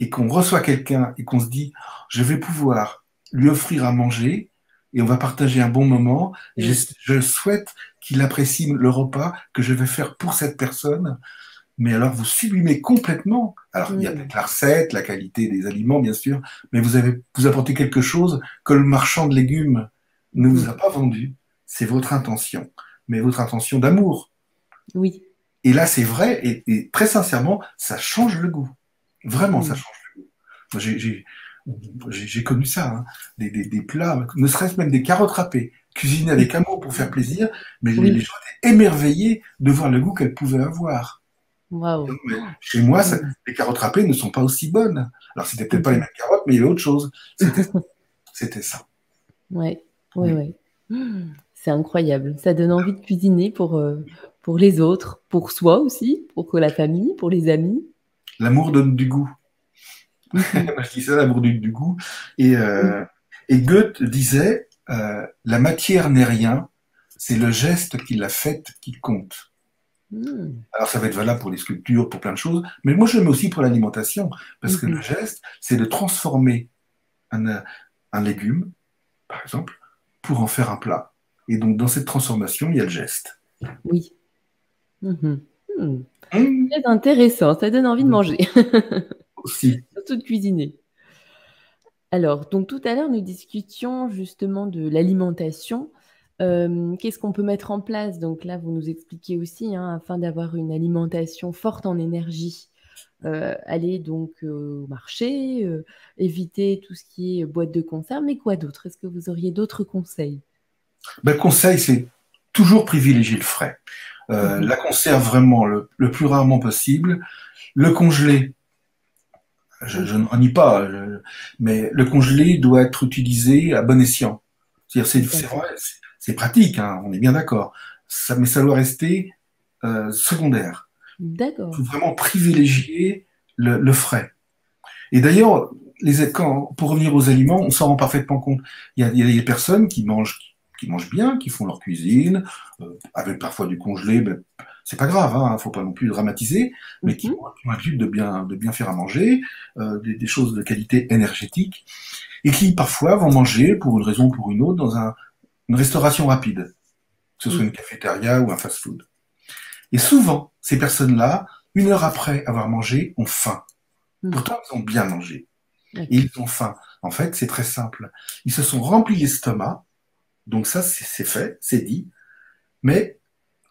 B: et qu'on reçoit quelqu'un et qu'on se dit je vais pouvoir lui offrir à manger et on va partager un bon moment. Je, je souhaite qu'il apprécie le repas que je vais faire pour cette personne mais alors vous sublimez complètement. Alors il y a mm. peut-être la recette, la qualité des aliments, bien sûr, mais vous avez vous apportez quelque chose que le marchand de légumes ne vous a pas vendu. C'est votre intention, mais votre intention d'amour.
A: Oui.
B: Et là, c'est vrai, et, très sincèrement, ça change le goût. Vraiment, ça change le goût. J'ai connu ça, hein. des, des, des, plats, ne serait-ce même des carottes râpées, cuisinées avec amour pour faire plaisir, mais les, les gens étaient émerveillés de voir le goût qu'elles pouvaient avoir chez moi, les carottes râpées ne sont pas aussi bonnes. Alors, c'était peut-être pas les mêmes carottes, mais il y avait autre chose. C'était ça.
A: Ouais, oui, oui. C'est incroyable. Ça donne envie de cuisiner pour, euh, pour les autres, pour soi aussi, pour la famille, pour les amis.
B: L'amour donne du goût. Je dis ça, l'amour donne du goût. Et, euh, et Goethe disait euh, La matière n'est rien, c'est le geste qui l'a faite qui compte. Hmm. Alors ça va être valable pour les sculptures, pour plein de choses, mais moi je le mets aussi pour l'alimentation, parce que le mhm. geste, c'est de transformer un, légume, par exemple, pour en faire un plat. Et donc dans cette transformation, il y a le geste.
A: Oui. Mhm. Hmm. Très intéressant, ça donne envie de manger.
B: aussi.
A: De cuisiner. Alors, donc tout à l'heure, nous discutions justement de l'alimentation qu'est-ce qu'on peut mettre en place? Donc là, vous nous expliquez aussi, hein, afin d'avoir une alimentation forte en énergie, euh, aller donc au marché, euh, éviter tout ce qui est boîte de conserve, mais quoi d'autre? Est-ce que vous auriez d'autres conseils?
B: Ben, Conseil, c'est toujours privilégier le frais. Euh, mmh la conserve vraiment le, plus rarement possible. Le congelé, je, je n'en nie pas, mais le congelé doit être utilisé à bon escient. C'est-à-dire, c'est vrai, c'est pratique, hein, on est bien d'accord. Ça, mais ça doit rester euh, secondaire.
A: D'accord.
B: Il faut vraiment privilégier le, frais. Et d'ailleurs, les quand, pour revenir aux aliments, on s'en rend parfaitement compte. Il y, a, des personnes qui mangent, qui mangent bien, qui font leur cuisine, euh, avec parfois du congelé, ben, c'est pas grave, hein, faut pas non plus dramatiser, mais qui, mhm. ont l'habitude de bien, de bien faire à manger, euh, des, des, choses de qualité énergétique, et qui parfois vont manger, pour une raison ou pour une autre, dans un, une restauration rapide, que ce soit une cafétéria ou un fast-food. Et souvent, ces personnes-là, une heure après avoir mangé, ont faim. Hmm. Pourtant, ils ont bien mangé. Et ils ont faim. En fait, c'est très simple. Ils se sont remplis l'estomac, donc ça, c'est fait, c'est dit, mais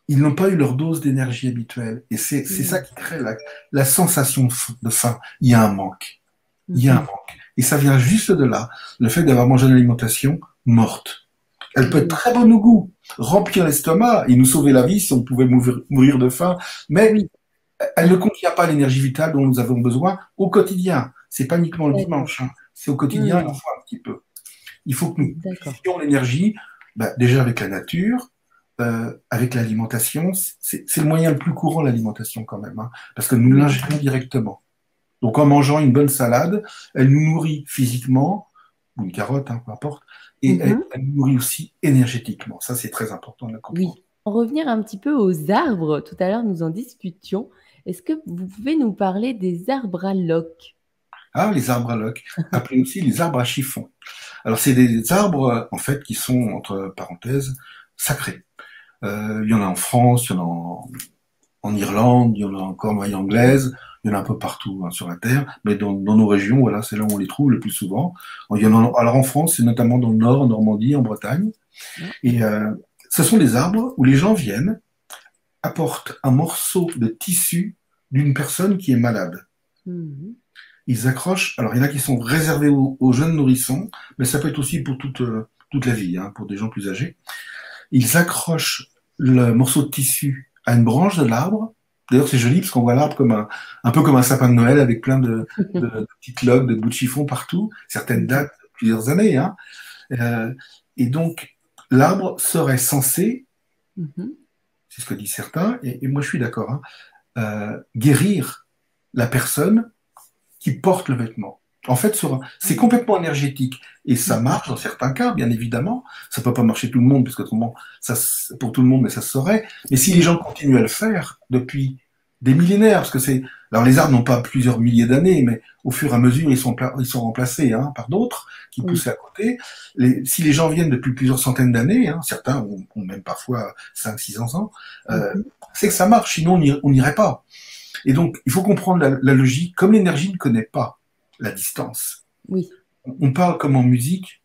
B: ils n'ont pas eu leur dose d'énergie habituelle. Et c'est hmm. ça qui crée la, la, sensation de faim. Il y a un manque. Il y a un hmm. manque. Et ça vient juste de là, le fait d'avoir mangé une alimentation morte. Elle peut être très bonne au goût, remplir l'estomac et nous sauver la vie si on pouvait mourir, de faim, mais elle ne contient pas l'énergie vitale dont nous avons besoin au quotidien. C'est pas uniquement le dimanche, hein. c'est au quotidien, il faut un petit peu. Il faut que nous ayons l'énergie, bah, déjà avec la nature, euh, avec l'alimentation. C'est le moyen le plus courant, l'alimentation quand même, hein, parce que nous l'ingérons directement. Donc en mangeant une bonne salade, elle nous nourrit physiquement, ou une carotte, hein, peu importe, et mhm. elle, nourrit aussi énergétiquement. Ça, c'est très important de le comprendre. Oui.
A: En revenir un petit peu aux arbres, tout à l'heure nous en discutions. Est-ce que vous pouvez nous parler des arbres à loques?
B: Ah, les arbres à loques, appelés aussi les arbres à chiffon. Alors, c'est des arbres, en fait, qui sont, entre parenthèses, sacrés. Euh, il y en a en France, il y en a en, en Irlande, il y en a encore en Cornouaille anglaise, il y en a un peu partout hein, sur la Terre, mais dans, dans, nos régions, voilà, c'est là où on les trouve le plus souvent. Il y en a, alors en France, c'est notamment dans le Nord, en Normandie, en Bretagne. Et euh, ce sont des arbres où les gens viennent, apportent un morceau de tissu d'une personne qui est malade. Mmh. Ils accrochent, alors il y en a qui sont réservés aux, jeunes nourrissons, mais ça peut être aussi pour toute, euh, toute la vie, hein, pour des gens plus âgés. Ils accrochent le morceau de tissu à une branche de l'arbre. D'ailleurs, c'est joli parce qu'on voit l'arbre comme un, un peu comme un sapin de Noël avec plein de, de, de petites de bouts de chiffon partout. Certaines datent plusieurs années. Hein. Euh, et donc, l'arbre serait censé, mm-hmm. c'est ce que disent certains, et, moi je suis d'accord, hein, euh, guérir la personne qui porte le vêtement. En fait, c'est complètement énergétique et ça marche dans certains cas, bien évidemment. Ça peut pas marcher tout le monde, parce que ça, pour tout le monde, mais ça se saurait. Mais si les gens continuent à le faire depuis des millénaires, parce que c'est, alors les arbres n'ont pas plusieurs milliers d'années, mais au fur et à mesure, ils sont, ils sont remplacés hein, par d'autres qui poussaient à côté. Les, si les gens viennent depuis plusieurs centaines d'années, hein, certains ont, même parfois 5 600 ans, euh, mm-hmm. c'est que ça marche, sinon on n'irait pas. Et donc, il faut comprendre la, la logique, comme l'énergie ne connaît pas la distance.
A: Oui.
B: On parle comme en musique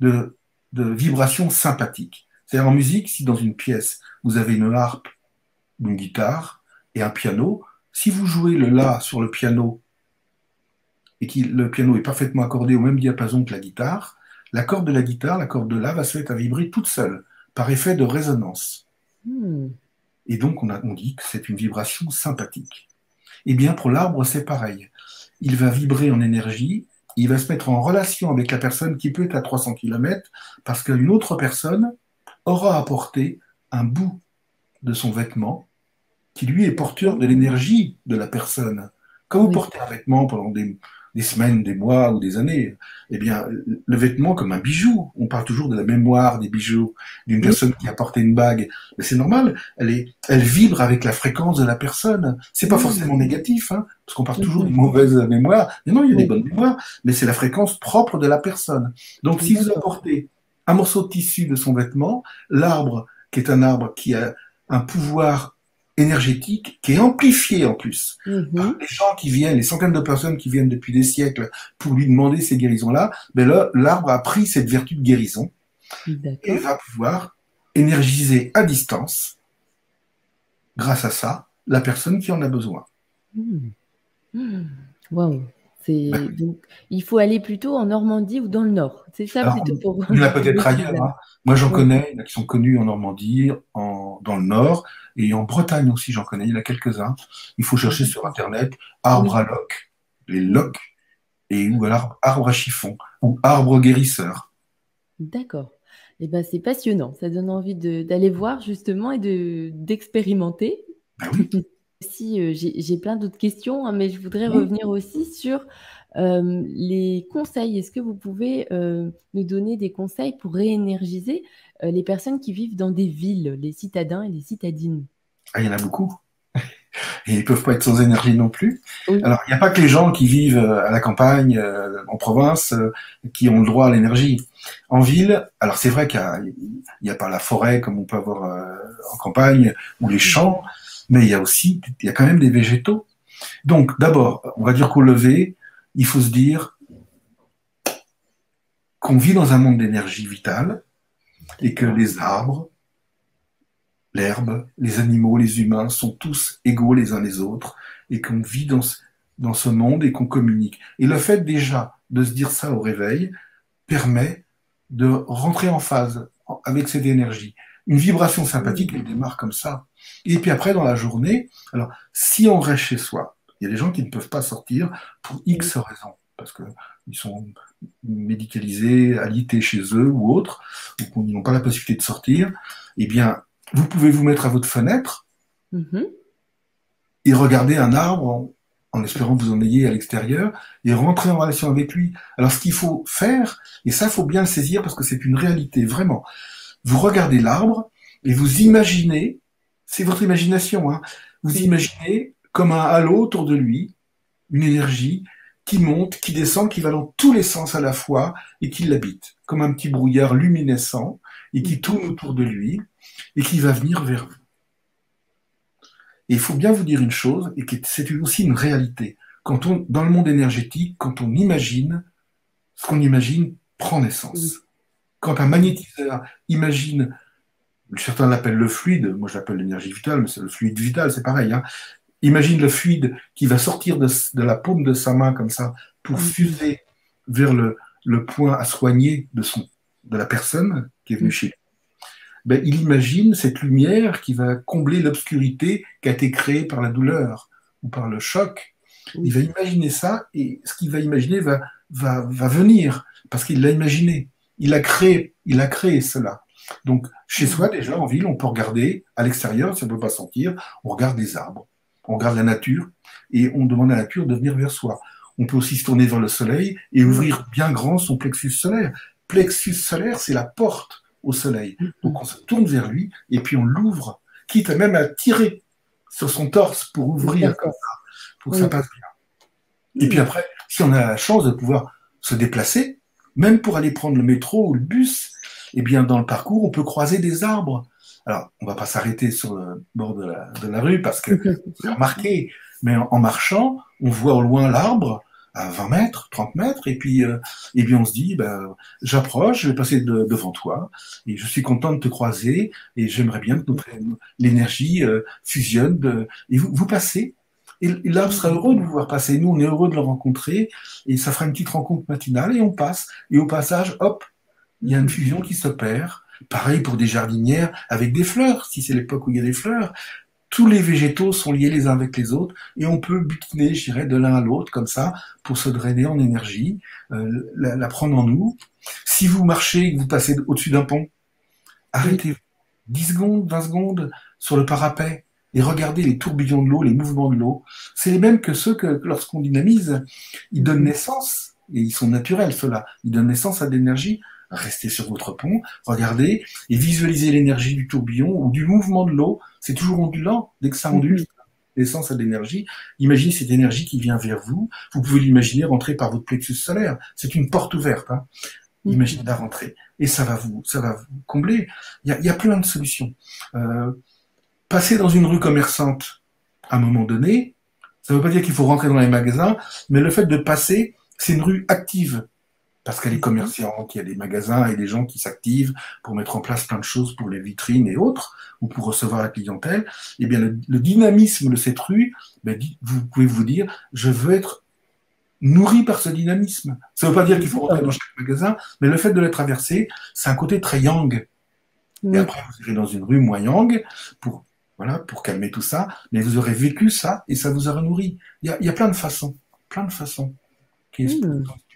B: de, de vibrations sympathiques. C'est-à-dire en musique, si dans une pièce, vous avez une harpe, une guitare, et un piano, si vous jouez le La sur le piano et que le piano est parfaitement accordé au même diapason que la guitare, la corde de la guitare, la corde de La, va se mettre à vibrer toute seule, par effet de résonance. Hmm. Et donc on, a, on dit que c'est une vibration sympathique. Eh bien pour l'arbre, c'est pareil. Il va vibrer en énergie, il va se mettre en relation avec la personne qui peut être à 300 km, parce qu'une autre personne aura apporté un bout de son vêtement qui lui est porteur de l'énergie de la personne. Quand vous portez un vêtement pendant des, semaines, des mois ou des années, eh bien, le vêtement comme un bijou, on parle toujours de la mémoire des bijoux, d'une personne qui a porté une bague, mais c'est normal, elle, est, elle vibre avec la fréquence de la personne. C'est pas forcément négatif, hein, parce qu'on parle toujours d'une mauvaise mémoire. Mais non, il y a des bonnes mémoires, mais c'est la fréquence propre de la personne. Donc, si vous apportez un morceau de tissu de son vêtement, l'arbre, qui est un arbre qui a un pouvoir énergétique qui est amplifié en plus. Mhm. Les gens qui viennent, les centaines de personnes qui viennent depuis des siècles pour lui demander ces guérisons-là, ben là, l'arbre a pris cette vertu de guérison et va pouvoir énergiser à distance, grâce à ça, la personne qui en a besoin.
A: Hmm. Hmm. Wow. Donc, il faut aller plutôt en Normandie ou dans le Nord. C'est ça plutôt pour.
B: Il y en a peut-être ailleurs. Hein. Moi, j'en connais, il y en a qui sont connus en Normandie, en, dans le Nord, et en Bretagne aussi, j'en connais, il y en a quelques-uns. Il faut chercher sur Internet arbre à loc, les locs, et ou alors arbre à chiffon, ou arbre guérisseur.
A: D'accord. Eh ben, c'est passionnant. Ça donne envie d'aller voir justement et d'expérimenter.
B: Ben oui.
A: Si euh, j'ai plein d'autres questions, hein, mais je voudrais revenir aussi sur euh, les conseils. Est-ce que vous pouvez euh, nous donner des conseils pour réénergiser les personnes qui vivent dans des villes, les citadins et les citadines
B: ah, Il y en a beaucoup. Et ils ne peuvent pas être sans énergie non plus. Alors, il n'y a pas que les gens qui vivent à la campagne, en province, qui ont le droit à l'énergie. En ville, alors c'est vrai qu'il n'y a, a, pas la forêt comme on peut avoir en campagne, ou les champs, mais il y a aussi, il y a quand même des végétaux. Donc, d'abord, on va dire qu'au lever, il faut se dire qu'on vit dans un monde d'énergie vitale et que les arbres, l'herbe, les animaux, les humains sont tous égaux les uns les autres et qu'on vit dans ce, dans ce monde et qu'on communique. Et le fait déjà de se dire ça au réveil permet de rentrer en phase avec cette énergie. Une vibration sympathique, elle démarre comme ça. Et puis après, dans la journée, alors, si on reste chez soi, il y a des gens qui ne peuvent pas sortir pour X raisons, parce qu'ils sont médicalisés, alités chez eux ou autres, ou ils n'ont pas la possibilité de sortir, eh bien, vous pouvez vous mettre à votre fenêtre mm-hmm. et regarder un arbre en, en, espérant que vous en ayez à l'extérieur et rentrer en relation avec lui. Alors, ce qu'il faut faire, et ça, il faut bien le saisir parce que c'est une réalité, vraiment vous regardez l'arbre et vous imaginez, c'est votre imagination, hein, vous imaginez comme un halo autour de lui, une énergie qui monte, qui descend, qui va dans tous les sens à la fois et qui l'habite, comme un petit brouillard luminescent et qui tourne autour de lui et qui va venir vers vous. Et il faut bien vous dire une chose, et c'est aussi une réalité. Quand on, dans le monde énergétique, quand on imagine, ce qu'on imagine prend naissance. Quand un magnétiseur imagine, certains l'appellent le fluide, moi je l'appelle l'énergie vitale, mais c'est le fluide vital, c'est pareil. Hein. Imagine le fluide qui va sortir de, la paume de sa main comme ça pour fuser vers le, point à soigner de, son, de la personne qui est venue chez lui. Ben, il imagine cette lumière qui va combler l'obscurité qui a été créée par la douleur ou par le choc. Il va imaginer ça et ce qu'il va imaginer va, va, va venir parce qu'il l'a imaginé. Il a créé, il a créé cela. Donc, chez soi, déjà, en ville, on peut regarder à l'extérieur, si on ne peut pas sentir, on regarde les arbres on regarde la nature et on demande à la nature de venir vers soi. On peut aussi se tourner vers le soleil et ouvrir bien grand son plexus solaire. Plexus solaire, c'est la porte au soleil. Donc on se tourne vers lui et puis on l'ouvre, quitte même à tirer sur son torse pour ouvrir comme ça, pour que ça passe bien. Et puis après, si on a la chance de pouvoir se déplacer, même pour aller prendre le métro ou le bus, eh bien dans le parcours, on peut croiser des arbres alors, on va pas s'arrêter sur le bord de la, rue parce que c'est remarqué, mais en, marchant, on voit au loin l'arbre à 20 mètres, 30 mètres, et puis, euh, et puis on se dit, ben, j'approche, je vais passer devant toi, et je suis content de te croiser, et j'aimerais bien que notre l'énergie euh, fusionne, de, et vous, vous passez, et l'arbre sera heureux de vous voir passer. Nous, on est heureux de le rencontrer, et ça fera une petite rencontre matinale, et on passe, et au passage, hop, il y a une fusion qui s'opère, Pareil pour des jardinières avec des fleurs, si c'est l'époque où il y a des fleurs. Tous les végétaux sont liés les uns avec les autres et on peut butiner, je dirais, de l'un à l'autre comme ça pour se drainer en énergie, euh, la, prendre en nous. Si vous marchez et que vous passez au-dessus d'un pont, arrêtez 10 secondes, 20 secondes sur le parapet et regardez les tourbillons de l'eau, les mouvements de l'eau. C'est les mêmes que ceux que lorsqu'on dynamise, ils donnent naissance, et ils sont naturels ceux-là, ils donnent naissance à de l'énergie restez sur votre pont, regardez et visualisez l'énergie du tourbillon ou du mouvement de l'eau. C'est toujours ondulant. Dès que ça mhm. ondule, l'essence a de l'énergie. Imaginez cette énergie qui vient vers vous. Vous pouvez l'imaginer rentrer par votre plexus solaire. C'est une porte ouverte. Hein. Mhm. Imaginez la rentrée. Et ça va vous, ça va vous combler. Il y a, plein de solutions. Euh, passer dans une rue commerçante à un moment donné, ça ne veut pas dire qu'il faut rentrer dans les magasins, mais le fait de passer, c'est une rue active parce qu'elle est commerçante, il y a des magasins et des gens qui s'activent pour mettre en place plein de choses pour les vitrines et autres, ou pour recevoir la clientèle, eh bien le, dynamisme de cette rue, ben, vous pouvez vous dire, je veux être nourri par ce dynamisme. Ça ne veut pas dire qu'il faut rentrer dans chaque magasin, mais le fait de la traverser, c'est un côté très yang. Et après, vous irez dans une rue moins yang pour, voilà, pour calmer tout ça, mais vous aurez vécu ça et ça vous aura nourri. Il y a, il y a plein de façons, plein de façons qui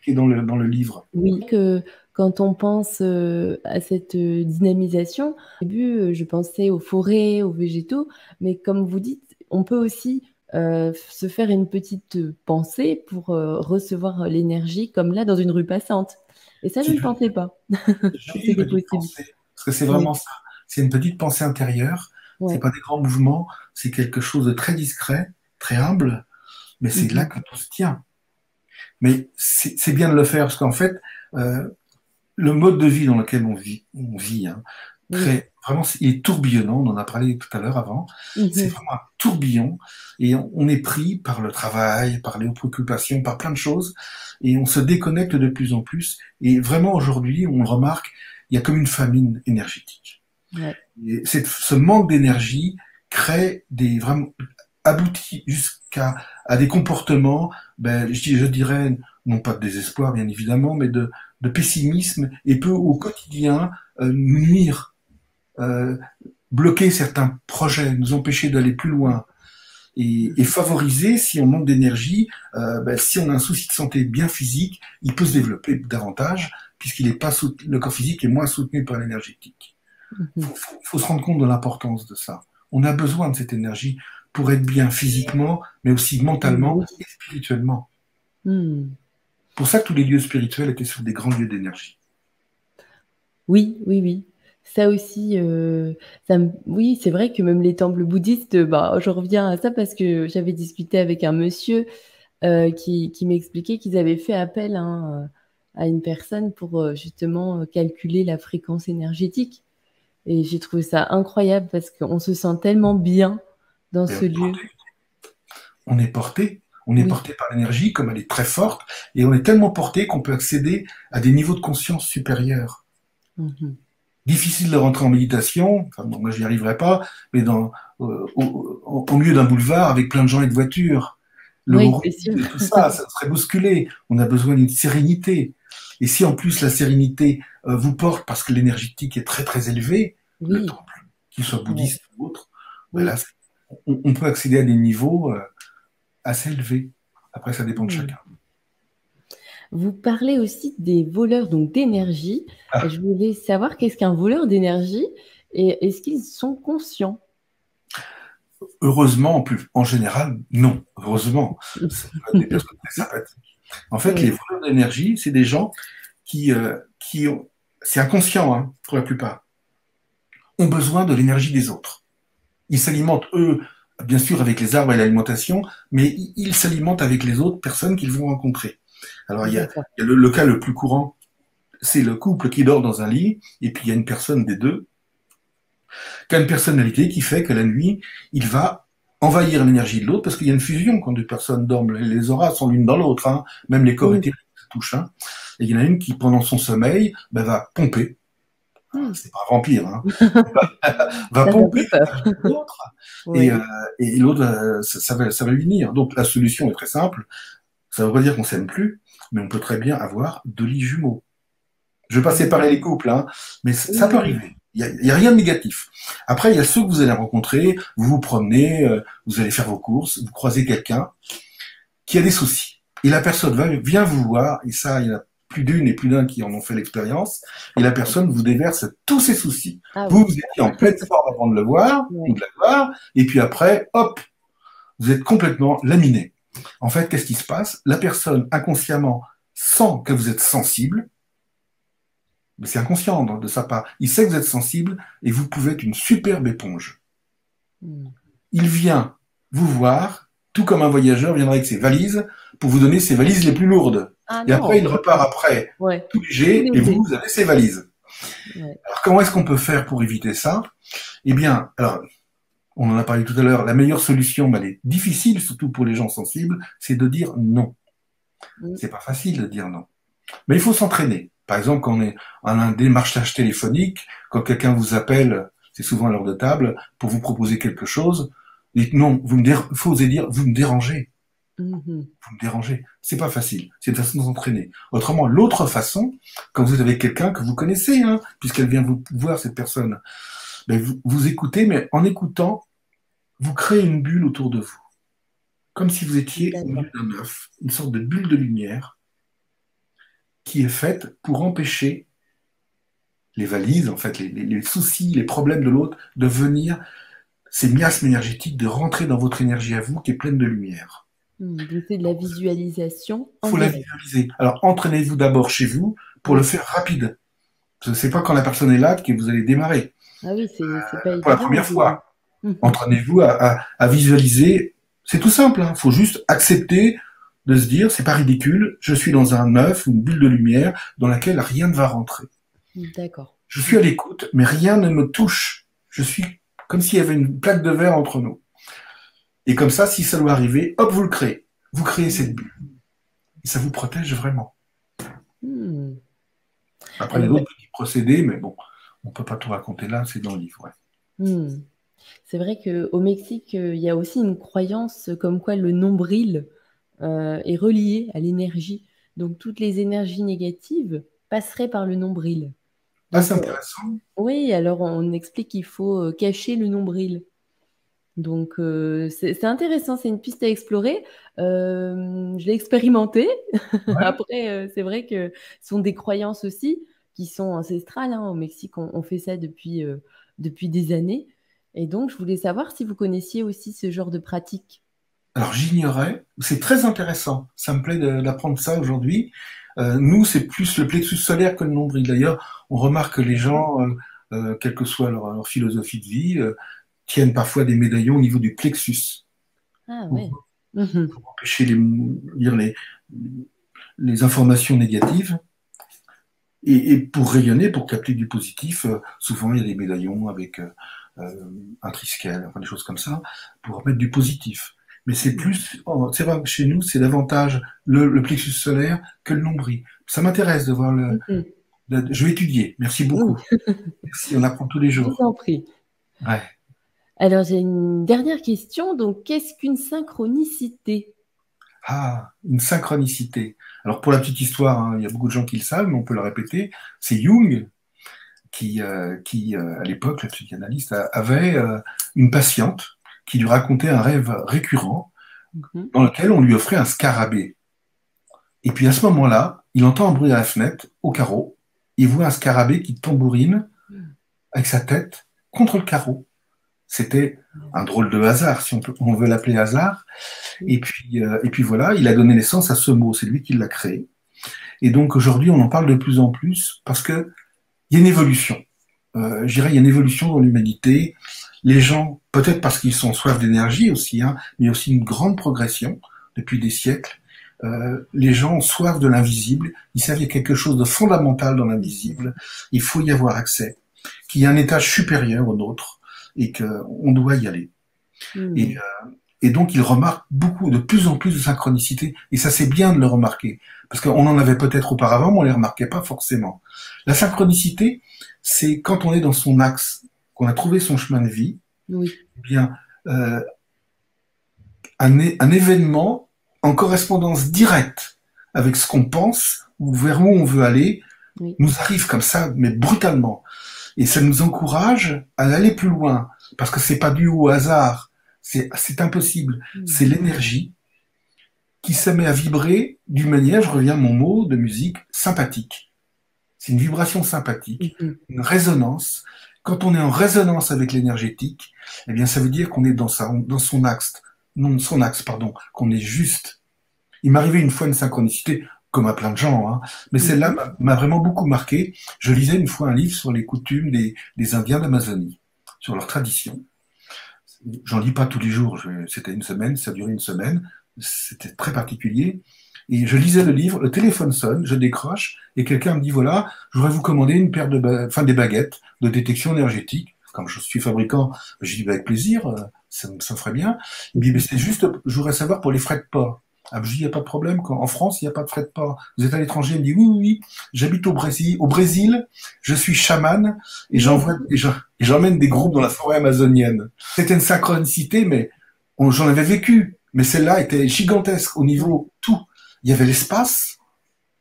B: dans le, dans le livre.
A: Oui, que quand on pense euh, à cette euh, dynamisation, au début, euh, je pensais aux forêts, aux végétaux, mais comme vous dites, on peut aussi se faire une petite pensée pour recevoir l'énergie, comme là, dans une rue passante. Et ça, je ne pensais pas.
B: C'était possible. parce que c'est vraiment ça. C'est une petite pensée intérieure. Ce C'est pas des grands mouvements. C'est quelque chose de très discret, très humble. Mais c'est mhm. là que tout se tient. Mais c'est bien de le faire parce qu'en fait, euh, le mode de vie dans lequel on vit, on vit hein, très, vraiment, il est tourbillonnant. On en a parlé tout à l'heure avant. Mhm. C'est vraiment un tourbillon et on, est pris par le travail, par les préoccupations, par plein de choses et on se déconnecte de plus en plus. Et vraiment aujourd'hui, on remarque, il y a comme une famine énergétique. Ouais. Et ce manque d'énergie crée des vraiment aboutit jusqu'à à des comportements, ben, je, je, dirais, non pas de désespoir bien évidemment, mais de, de pessimisme et peut au quotidien euh, nuire, euh, bloquer certains projets, nous empêcher d'aller plus loin. Et, et, favoriser, si on manque d'énergie, euh, ben, si on a un souci de santé bien physique, il peut se développer davantage puisqu'il est pas le corps physique est moins soutenu par l'énergétique. Il mm-hmm. faut, faut, faut, se rendre compte de l'importance de ça. On a besoin de cette énergie pour être bien physiquement, mais aussi mentalement et spirituellement. Hmm. Pour ça que tous les lieux spirituels étaient sur des grands lieux d'énergie.
A: Oui, oui, oui. Ça aussi, euh, oui, c'est vrai que même les temples bouddhistes, bah, je reviens à ça parce que j'avais discuté avec un monsieur qui, qui m'expliquaient qu'ils avaient fait appel hein, à une personne pour justement calculer la fréquence énergétique. Et j'ai trouvé ça incroyable parce qu'on se sent tellement bien dans ce lieu.
B: On est porté, on est porté par l'énergie, comme elle est très forte, et on est tellement porté qu'on peut accéder à des niveaux de conscience supérieurs. Mhm. Difficile de rentrer en méditation, enfin, moi je n'y arriverai pas, mais dans, euh, au, milieu d'un boulevard avec plein de gens et de voitures. Le oui, tout ça, ça serait bousculé. On a besoin d'une sérénité. Et si en plus la sérénité euh, vous porte parce que l'énergétique est très très élevée, le temple, qu'il soit bouddhiste ou autre, ben on, peut accéder à des niveaux euh, assez élevés. Après, ça dépend de chacun.
A: Vous parlez aussi des voleurs donc d'énergie. Ah. Je voulais savoir qu'est-ce qu'un voleur d'énergie et est-ce qu'ils sont conscients?
B: Heureusement, en, plus, en général, non. Heureusement, des personnes très sympathiques. En fait, les voleurs d'énergie, c'est des gens qui, euh, qui ont, c'est inconscient hein, pour la plupart, ont besoin de l'énergie des autres. Ils s'alimentent, eux, bien sûr, avec les arbres et l'alimentation, mais ils s'alimentent avec les autres personnes qu'ils vont rencontrer. Alors, il y a, le, cas le plus courant, c'est le couple qui dort dans un lit, et puis il y a une personne des deux qui a une personnalité qui fait que la nuit, il va envahir l'énergie de l'autre, parce qu'il y a une fusion quand deux personnes dorment. Les auras sont l'une dans l'autre, hein. même les corps éthériques se touchent. Hein. Et il y en a une qui, pendant son sommeil, ben, va pomper. Hmm. C'est pas un vampire, hein. va, pomper l'autre. Et, euh, et l'autre, euh, ça, va, ça va lui venir. Donc la solution est très simple. Ça ne veut pas dire qu'on s'aime plus, mais on peut très bien avoir deux lits jumeaux. Je ne vais pas séparer les couples, hein, mais ça peut arriver. Il n'y a, rien de négatif. Après, il y a ceux que vous allez rencontrer, vous vous promenez, euh, vous allez faire vos courses, vous croisez quelqu'un qui a des soucis. Et la personne va, vient vous voir, et ça, il y en a plus d'une et plus d'un qui en ont fait l'expérience, et la personne vous déverse tous ses soucis. Ah vous, vous étiez en pleine forme avant de le voir, ou de la voir, et puis après, hop, vous êtes complètement laminé. En fait, qu'est-ce qui se passe? La personne inconsciemment sent que vous êtes sensible, mais c'est inconscient de sa part. Il sait que vous êtes sensible et vous pouvez être une superbe éponge. Hmm. Il vient vous voir, tout comme un voyageur viendrait avec ses valises pour vous donner ses valises les plus lourdes. Ah et après, il repart après, tout léger, et vous, vous avez ses valises. Alors, comment est-ce qu'on peut faire pour éviter ça? Eh bien, alors, on en a parlé tout à l'heure, la meilleure solution, mais elle est difficile, surtout pour les gens sensibles, c'est de dire non. Mm. C'est pas facile de dire non. Mais il faut s'entraîner. Par exemple, quand on est en un démarchage téléphonique, quand quelqu'un vous appelle, c'est souvent à l'heure de table, pour vous proposer quelque chose, dites non, vous me faut oser dire, vous me dérangez. Mm-hmm. Vous me dérangez. C'est pas facile. C'est une façon de s'entraîner. Autrement, l'autre façon, quand vous avez quelqu'un que vous connaissez, hein, puisqu'elle vient vous voir, cette personne, ben vous, vous écoutez, mais en écoutant, vous créez une bulle autour de vous, comme si vous étiez au milieu d'un œuf, une sorte de bulle de lumière qui est faite pour empêcher les valises, en fait, les, soucis, les problèmes de l'autre, de venir, ces miasmes énergétiques, de rentrer dans votre énergie à vous qui est pleine de lumière.
A: Hmm, vous faites de la visualisation.
B: Il faut la visualiser. Alors, entraînez-vous d'abord chez vous pour le faire rapide. Ce n'est pas quand la personne est là que vous allez démarrer.
A: Ah oui, c'est pas
B: Pour la première fois. Mhm. Entraînez-vous à, visualiser. C'est tout simple. Il hein. faut juste accepter de se dire, c'est pas ridicule, je suis dans un œuf, une bulle de lumière dans laquelle rien ne va rentrer.
A: D'accord.
B: Je suis à l'écoute, mais rien ne me touche. Je suis comme s'il y avait une plaque de verre entre nous. Et comme ça, si ça doit arriver, hop, vous le créez. Vous créez cette bulle. Et ça vous protège vraiment. Hmm. Après, il y a d'autres petits procédés, mais bon, on ne peut pas tout raconter là, c'est dans le livre.
A: Hmm. C'est vrai qu'au Mexique, euh, il y a aussi une croyance comme quoi le nombril euh, est relié à l'énergie. Donc toutes les énergies négatives passeraient par le nombril.
B: Ah, c'est intéressant.
A: oui, alors on explique qu'il faut euh, cacher le nombril. Donc c'est intéressant, c'est une piste à explorer. je l'ai expérimenté. Après, c'est vrai que ce sont des croyances aussi qui sont ancestrales. Hein. Au Mexique, on, fait ça depuis, depuis des années. Et donc, je voulais savoir si vous connaissiez aussi ce genre de pratique.
B: Alors, j'ignorais. C'est très intéressant. Ça me plaît d'apprendre ça aujourd'hui. Euh, nous, c'est plus le plexus solaire que le nombril. D'ailleurs, on remarque que les gens, euh, euh, quelle que soit leur, philosophie de vie, tiennent parfois des médaillons au niveau du plexus.
A: Ah, oui. Mhm.
B: pour empêcher les, dire les, les informations négatives. Et, et pour rayonner, pour capter du positif, euh, souvent il y a des médaillons avec euh, euh, un triskel, enfin des choses comme ça, pour mettre du positif. Mais c'est plus, oh, c'est vrai chez nous, c'est davantage le, le plexus solaire que le nombril. Ça m'intéresse de voir le,
A: Mhm.
B: le- Je vais étudier. Merci beaucoup. Merci, on apprend tous les
A: Je
B: jours.
A: vous en prie.
B: Ouais.
A: Alors, j'ai une dernière question. Donc, qu'est-ce qu'une synchronicité?
B: Ah, une synchronicité. Alors pour la petite histoire, hein, il y a beaucoup de gens qui le savent, mais on peut le répéter. C'est Jung qui, euh, qui euh, à l'époque, le psychanalyste, avait euh, une patiente qui lui racontait un rêve récurrent
A: Mhm.
B: dans lequel on lui offrait un scarabée. Et puis à ce moment-là, il entend un bruit à la fenêtre, au carreau. Il voit un scarabée qui tambourine avec sa tête contre le carreau. C'était un drôle de hasard, si on, peut, on veut l'appeler hasard. Et puis, euh, et puis voilà, il a donné naissance à ce mot, c'est lui qui l'a créé. Et donc aujourd'hui, on en parle de plus en plus parce que il y a une évolution. Euh, je dirais, il y a une évolution dans l'humanité. Les gens, peut-être parce qu'ils sont soif d'énergie aussi, hein, mais aussi une grande progression depuis des siècles. Euh, les gens ont soif de l'invisible. Ils savent qu'il y a quelque chose de fondamental dans l'invisible. Il faut y avoir accès. Qu'il y a un étage supérieur au nôtre et qu'on doit y aller. Et, euh, et donc, il remarque beaucoup, de plus en plus de synchronicité. Et ça, c'est bien de le remarquer. Parce qu'on en avait peut-être auparavant, mais on les remarquait pas forcément. La synchronicité, c'est quand on est dans son axe, qu'on a trouvé son chemin de vie,
A: Oui.
B: eh bien, euh, un, événement en correspondance directe avec ce qu'on pense ou vers où on veut aller
A: Oui.
B: nous arrive comme ça, mais brutalement. Et ça nous encourage à aller plus loin, parce que c'est pas dû au hasard, c'est impossible.
A: Mhm.
B: C'est l'énergie qui se met à vibrer d'une manière, je reviens à mon mot de musique, sympathique. C'est une vibration sympathique
A: Mhm.
B: une résonance. Quand on est en résonance avec l'énergétique, eh bien, ça veut dire qu'on est dans, sa, dans son axe, non, son axe, pardon, qu'on est juste. Il m'est arrivé une fois une synchronicité, comme à plein de gens, hein, mais celle-là m'a- vraiment beaucoup marqué. Je lisais une fois un livre sur les coutumes des, des Indiens d'Amazonie, sur leur tradition. J'en lis pas tous les jours, c'était une semaine, ça durait une semaine, c'était très particulier. Et je lisais le livre, le téléphone sonne, je décroche, et quelqu'un me dit voilà, je voudrais vous commander une paire de, ba- enfin des baguettes de détection énergétique. Comme je suis fabricant, je dis bah, avec plaisir, euh, ça, me- ça me ferait bien. Il me dit mais c'est juste, je voudrais savoir pour les frais de port. Je dis il n'y a pas de problème, en France il n'y a pas de frais de port. Vous êtes à l'étranger, il me dit oui, oui, oui, j'habite au Brésil, au Brésil, je suis chaman et j'emmène des groupes dans la forêt amazonienne. C'était une synchronicité, mais j'en avais vécu. Mais celle-là était gigantesque au niveau tout. Il y avait l'espace.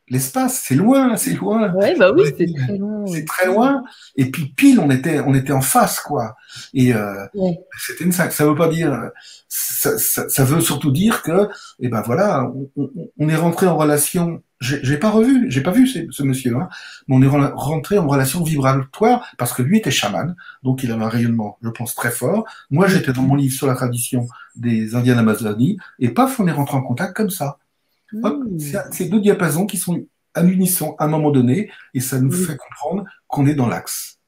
B: L'espace, c'est loin, c'est loin.
A: Ouais, bah oui, c'est très long.
B: C'est très loin. Et puis pile, on était, on était en face, quoi. Et euh,
A: Ouais.
B: c'était une ça. Ça veut pas dire. Ça, ça, ça veut surtout dire que, eh ben voilà, on, est rentré en relation. J'ai pas revu, j'ai pas vu ce, ce monsieur, hein, mais on est ren- rentré en relation vibratoire parce que lui était chaman, donc il avait un rayonnement, je pense, très fort. Moi, j'étais dans mon livre sur la tradition des Indiens d'Amazonie, et paf, on est rentré en contact comme ça. Hop,
A: Mhm.
B: c'est deux diapasons qui sont à l'unisson à un moment donné, et ça nous
A: Oui.
B: fait comprendre qu'on est dans l'axe.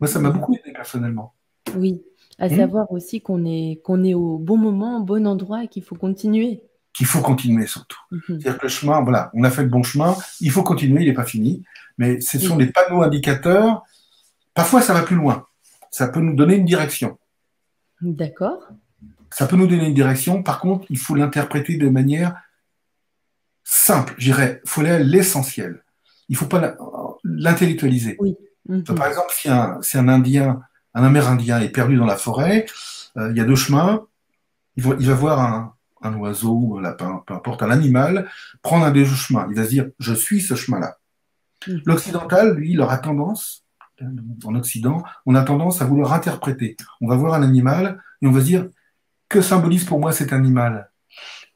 B: Moi, ça m'a beaucoup aidé personnellement.
A: Oui. À
B: Mhm.
A: savoir aussi qu'on est, qu'on est au bon moment, au bon endroit et qu'il faut continuer.
B: Qu'il faut continuer surtout.
A: Mhm.
B: C'est-à-dire que le chemin, voilà, on a fait le bon chemin, il faut continuer, il n'est pas fini, mais ce sont des panneaux indicateurs. Parfois, ça va plus loin. Ça peut nous donner une direction.
A: D'accord.
B: Ça peut nous donner une direction. Par contre, il faut l'interpréter de manière simple. Je dirais, il faut aller à l'essentiel. Il faut pas l'intellectualiser.
A: Mhm.
B: Par exemple, si un, si un Indien, un Amérindien est perdu dans la forêt, euh, il y a deux chemins. Il va, il va voir un, un oiseau, ou un lapin, peu importe, un animal, prendre un des deux chemins. Il va se dire, je suis ce chemin-là.
A: Mhm.
B: L'occidental, lui, il aura tendance, en Occident, on a tendance à vouloir interpréter. On va voir un animal et on va se dire, que symbolise pour moi cet animal?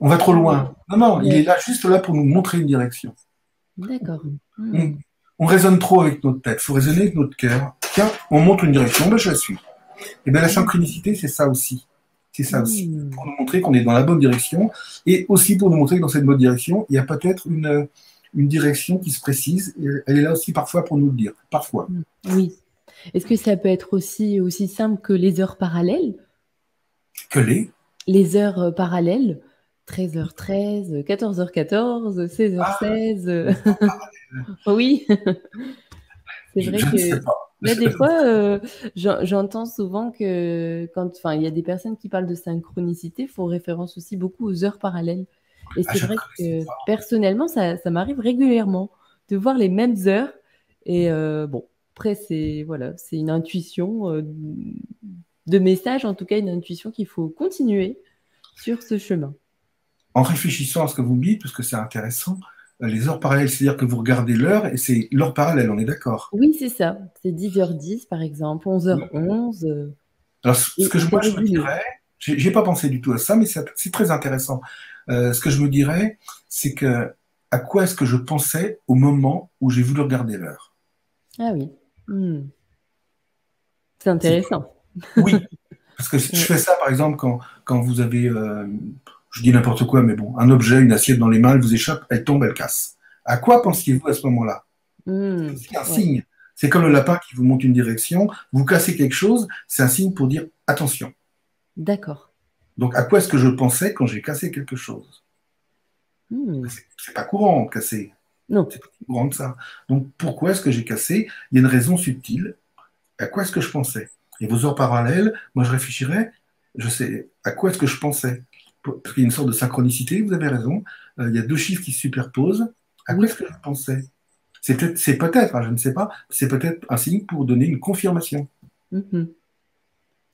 B: On va trop loin. Non, non, il est là, juste là pour nous montrer une direction.
A: D'accord.
B: Mm. On raisonne trop avec notre tête, il faut raisonner avec notre cœur. Tiens, on montre une direction, ben je la suis. Et bien la synchronicité, c'est ça aussi. C'est ça aussi.
A: Mhm.
B: Pour nous montrer qu'on est dans la bonne direction, et aussi pour nous montrer que dans cette bonne direction, il y a peut-être une, une direction qui se précise, elle est là aussi parfois pour nous le dire. Parfois.
A: Oui. Est-ce que ça peut être aussi, aussi simple que les heures parallèles?
B: Que les
A: Les heures euh, parallèles? 13h13, 14h14, 16h16. oui. C'est vrai que là, des fois, euh, j'entends souvent que quand, enfin, il y a des personnes qui parlent de synchronicité, font référence aussi beaucoup aux heures parallèles. Et ah, c'est vrai que personnellement, ça, ça m'arrive régulièrement de voir les mêmes heures. Et euh, bon, après, c'est voilà, c'est une intuition euh, de message, en tout cas, une intuition qu'il faut continuer sur ce chemin.
B: En réfléchissant à ce que vous dites, parce que c'est intéressant, euh, les heures parallèles, c'est-à-dire que vous regardez l'heure et c'est l'heure parallèle, on est d'accord?
A: Oui, c'est ça. C'est 10h10 par exemple, 11h11.
B: Alors, ce que je, moi, je me dirais, j'ai pas pensé du tout à ça, mais c'est très intéressant. Euh, ce que je me dirais, c'est que à quoi est-ce que je pensais au moment où j'ai voulu regarder l'heure?
A: Ah oui. Hmm. C'est intéressant.
B: Oui, parce que je fais ça par exemple quand, quand vous avez euh, je dis n'importe quoi, mais bon, un objet, une assiette dans les mains, elle vous échappe, elle tombe, elle casse. À quoi pensiez-vous à ce moment-là? Hmm, C'est un signe. C'est comme le lapin qui vous montre une direction. Vous cassez quelque chose, c'est un signe pour dire attention.
A: D'accord.
B: Donc, à quoi est-ce que je pensais quand j'ai cassé quelque chose? Hmm. C'est pas courant de casser.
A: Non.
B: C'est pas courant de ça. Donc, pourquoi est-ce que j'ai cassé? Il y a une raison subtile. À quoi est-ce que je pensais? Et vos heures parallèles, moi, je réfléchirais, je sais, à quoi est-ce que je pensais? Qu'il y a une sorte de synchronicité, vous avez raison. Euh, il y a deux chiffres qui se superposent. À quoi est-ce que je pensais C'est peut-être, c'est peut-être, hein, je ne sais pas, c'est peut-être un signe pour donner une confirmation.
A: Mhm.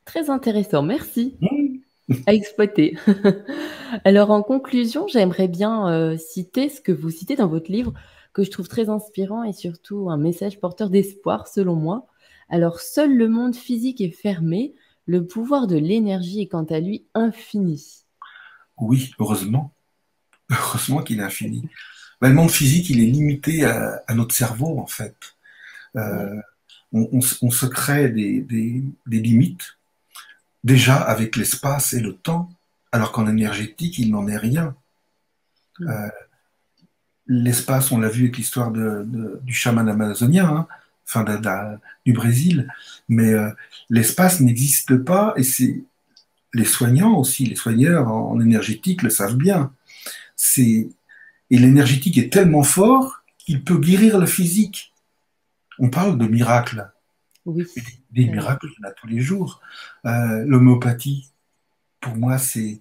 A: Très intéressant, merci. à exploiter. Alors en conclusion, j'aimerais bien euh, citer ce que vous citez dans votre livre, que je trouve très inspirant et surtout un message porteur d'espoir selon moi. Alors seul le monde physique est fermé, le pouvoir de l'énergie est quant à lui infini.
B: Oui, heureusement. Heureusement qu'il est infini. le monde physique, il est limité à, notre cerveau, en fait. Euh, on, se crée des, limites, déjà avec l'espace et le temps, alors qu'en énergétique, il n'en est rien. Euh, l'espace, on l'a vu avec l'histoire du chaman amazonien, hein, enfin du Brésil, mais euh, l'espace n'existe pas et c'est les soignants aussi, les soigneurs en, énergétique le savent bien. C'est et l'énergétique est tellement fort qu'il peut guérir le physique. On parle de miracles.
A: Oui.
B: Des, miracles, il y en a tous les jours. Euh, l'homéopathie, pour moi, c'est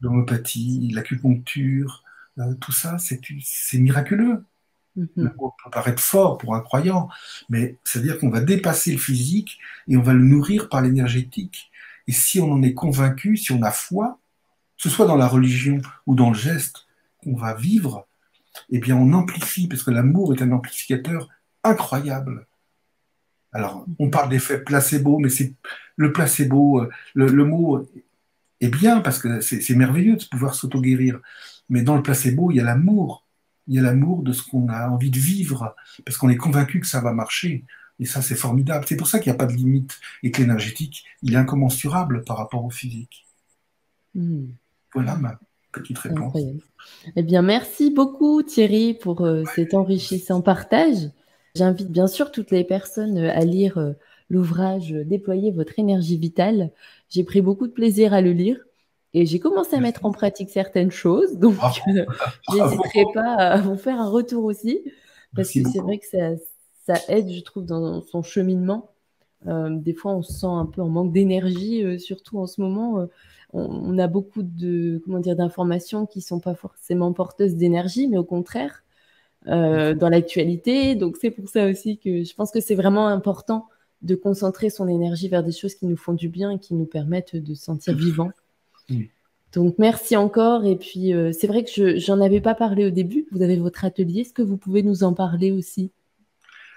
B: l'homéopathie, l'acupuncture, euh, tout ça, c'est miraculeux. Mm Le mot peut paraître fort pour un croyant, mais c'est-à-dire qu'on va dépasser le physique et on va le nourrir par l'énergétique. Et si on en est convaincu, si on a foi, que ce soit dans la religion ou dans le geste qu'on va vivre, eh bien on amplifie, parce que l'amour est un amplificateur incroyable. Alors, on parle d'effet placebo, mais c'est le placebo, euh, le, mot est bien parce que c'est merveilleux de pouvoir s'auto-guérir. Mais dans le placebo, il y a l'amour. Il y a l'amour de ce qu'on a envie de vivre, parce qu'on est convaincu que ça va marcher. Et ça, c'est formidable. C'est pour ça qu'il n'y a pas de limite et que l'énergétique, il est incommensurable par rapport au physique. Hmm. Voilà ma petite réponse.
A: Eh bien, merci beaucoup Thierry pour euh, cet enrichissant partage. J'invite bien sûr toutes les personnes euh, à lire euh, l'ouvrage Déployer votre énergie vitale. J'ai pris beaucoup de plaisir à le lire. Et j'ai commencé à mettre en pratique certaines choses, donc je n'hésiterai pas à vous faire un retour aussi, parce que c'est vrai que ça, ça aide, je trouve, dans son cheminement. Euh, des fois, on se sent un peu en manque d'énergie, euh, surtout en ce moment. Euh, on, a beaucoup de comment dire d'informations qui sont pas forcément porteuses d'énergie, mais au contraire dans l'actualité. Donc c'est pour ça aussi que je pense que c'est vraiment important de concentrer son énergie vers des choses qui nous font du bien et qui nous permettent de se sentir vivant. Donc merci encore. Et puis c'est vrai que je j'en avais pas parlé au début. Vous avez votre atelier. Est-ce que vous pouvez nous en parler aussi?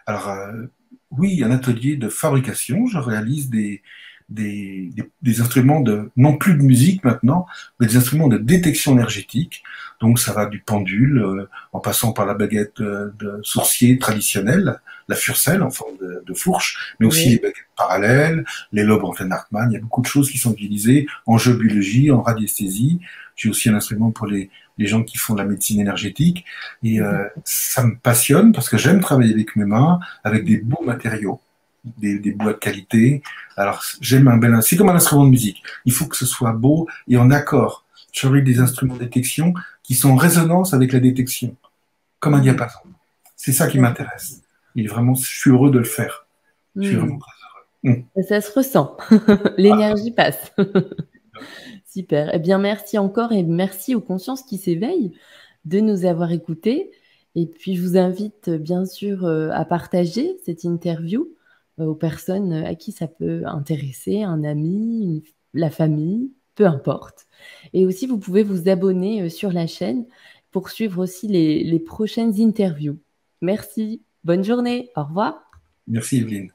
B: Alors, euh, oui, un atelier de fabrication. Je réalise des, des, des, instruments de, non plus de musique maintenant, mais des instruments de détection énergétique. Donc ça va du pendule, euh, en passant par la baguette euh, de sourcier traditionnelle, la furcelle en forme de, de fourche, mais aussi les baguettes parallèles, les lobes en Hartmann. Il y a beaucoup de choses qui sont utilisées en jeu biologie, en radiesthésie. J'ai aussi un instrument pour les, les gens qui font de la médecine énergétique. Et euh, ça me passionne parce que j'aime travailler avec mes mains, avec des beaux matériaux, des, des bois de qualité. Alors j'aime un bel... C'est comme un instrument de musique. Il faut que ce soit beau et en accord. Je des instruments de détection qui sont en résonance avec la détection, comme un diapason. C'est ça qui m'intéresse. Et vraiment, je suis heureux de le faire. Je suis
A: Hmm.
B: vraiment très heureux. Hmm.
A: Ça se ressent. L'énergie passe. Super. Eh bien, merci encore et merci aux consciences qui s'éveillent de nous avoir écoutés. Et puis, je vous invite bien sûr euh, à partager cette interview aux personnes à qui ça peut intéresser, un ami, la famille, peu importe. Et aussi, vous pouvez vous abonner euh, sur la chaîne pour suivre aussi les, les prochaines interviews. Merci. Bonne journée. Au revoir.
B: Merci Evelyne.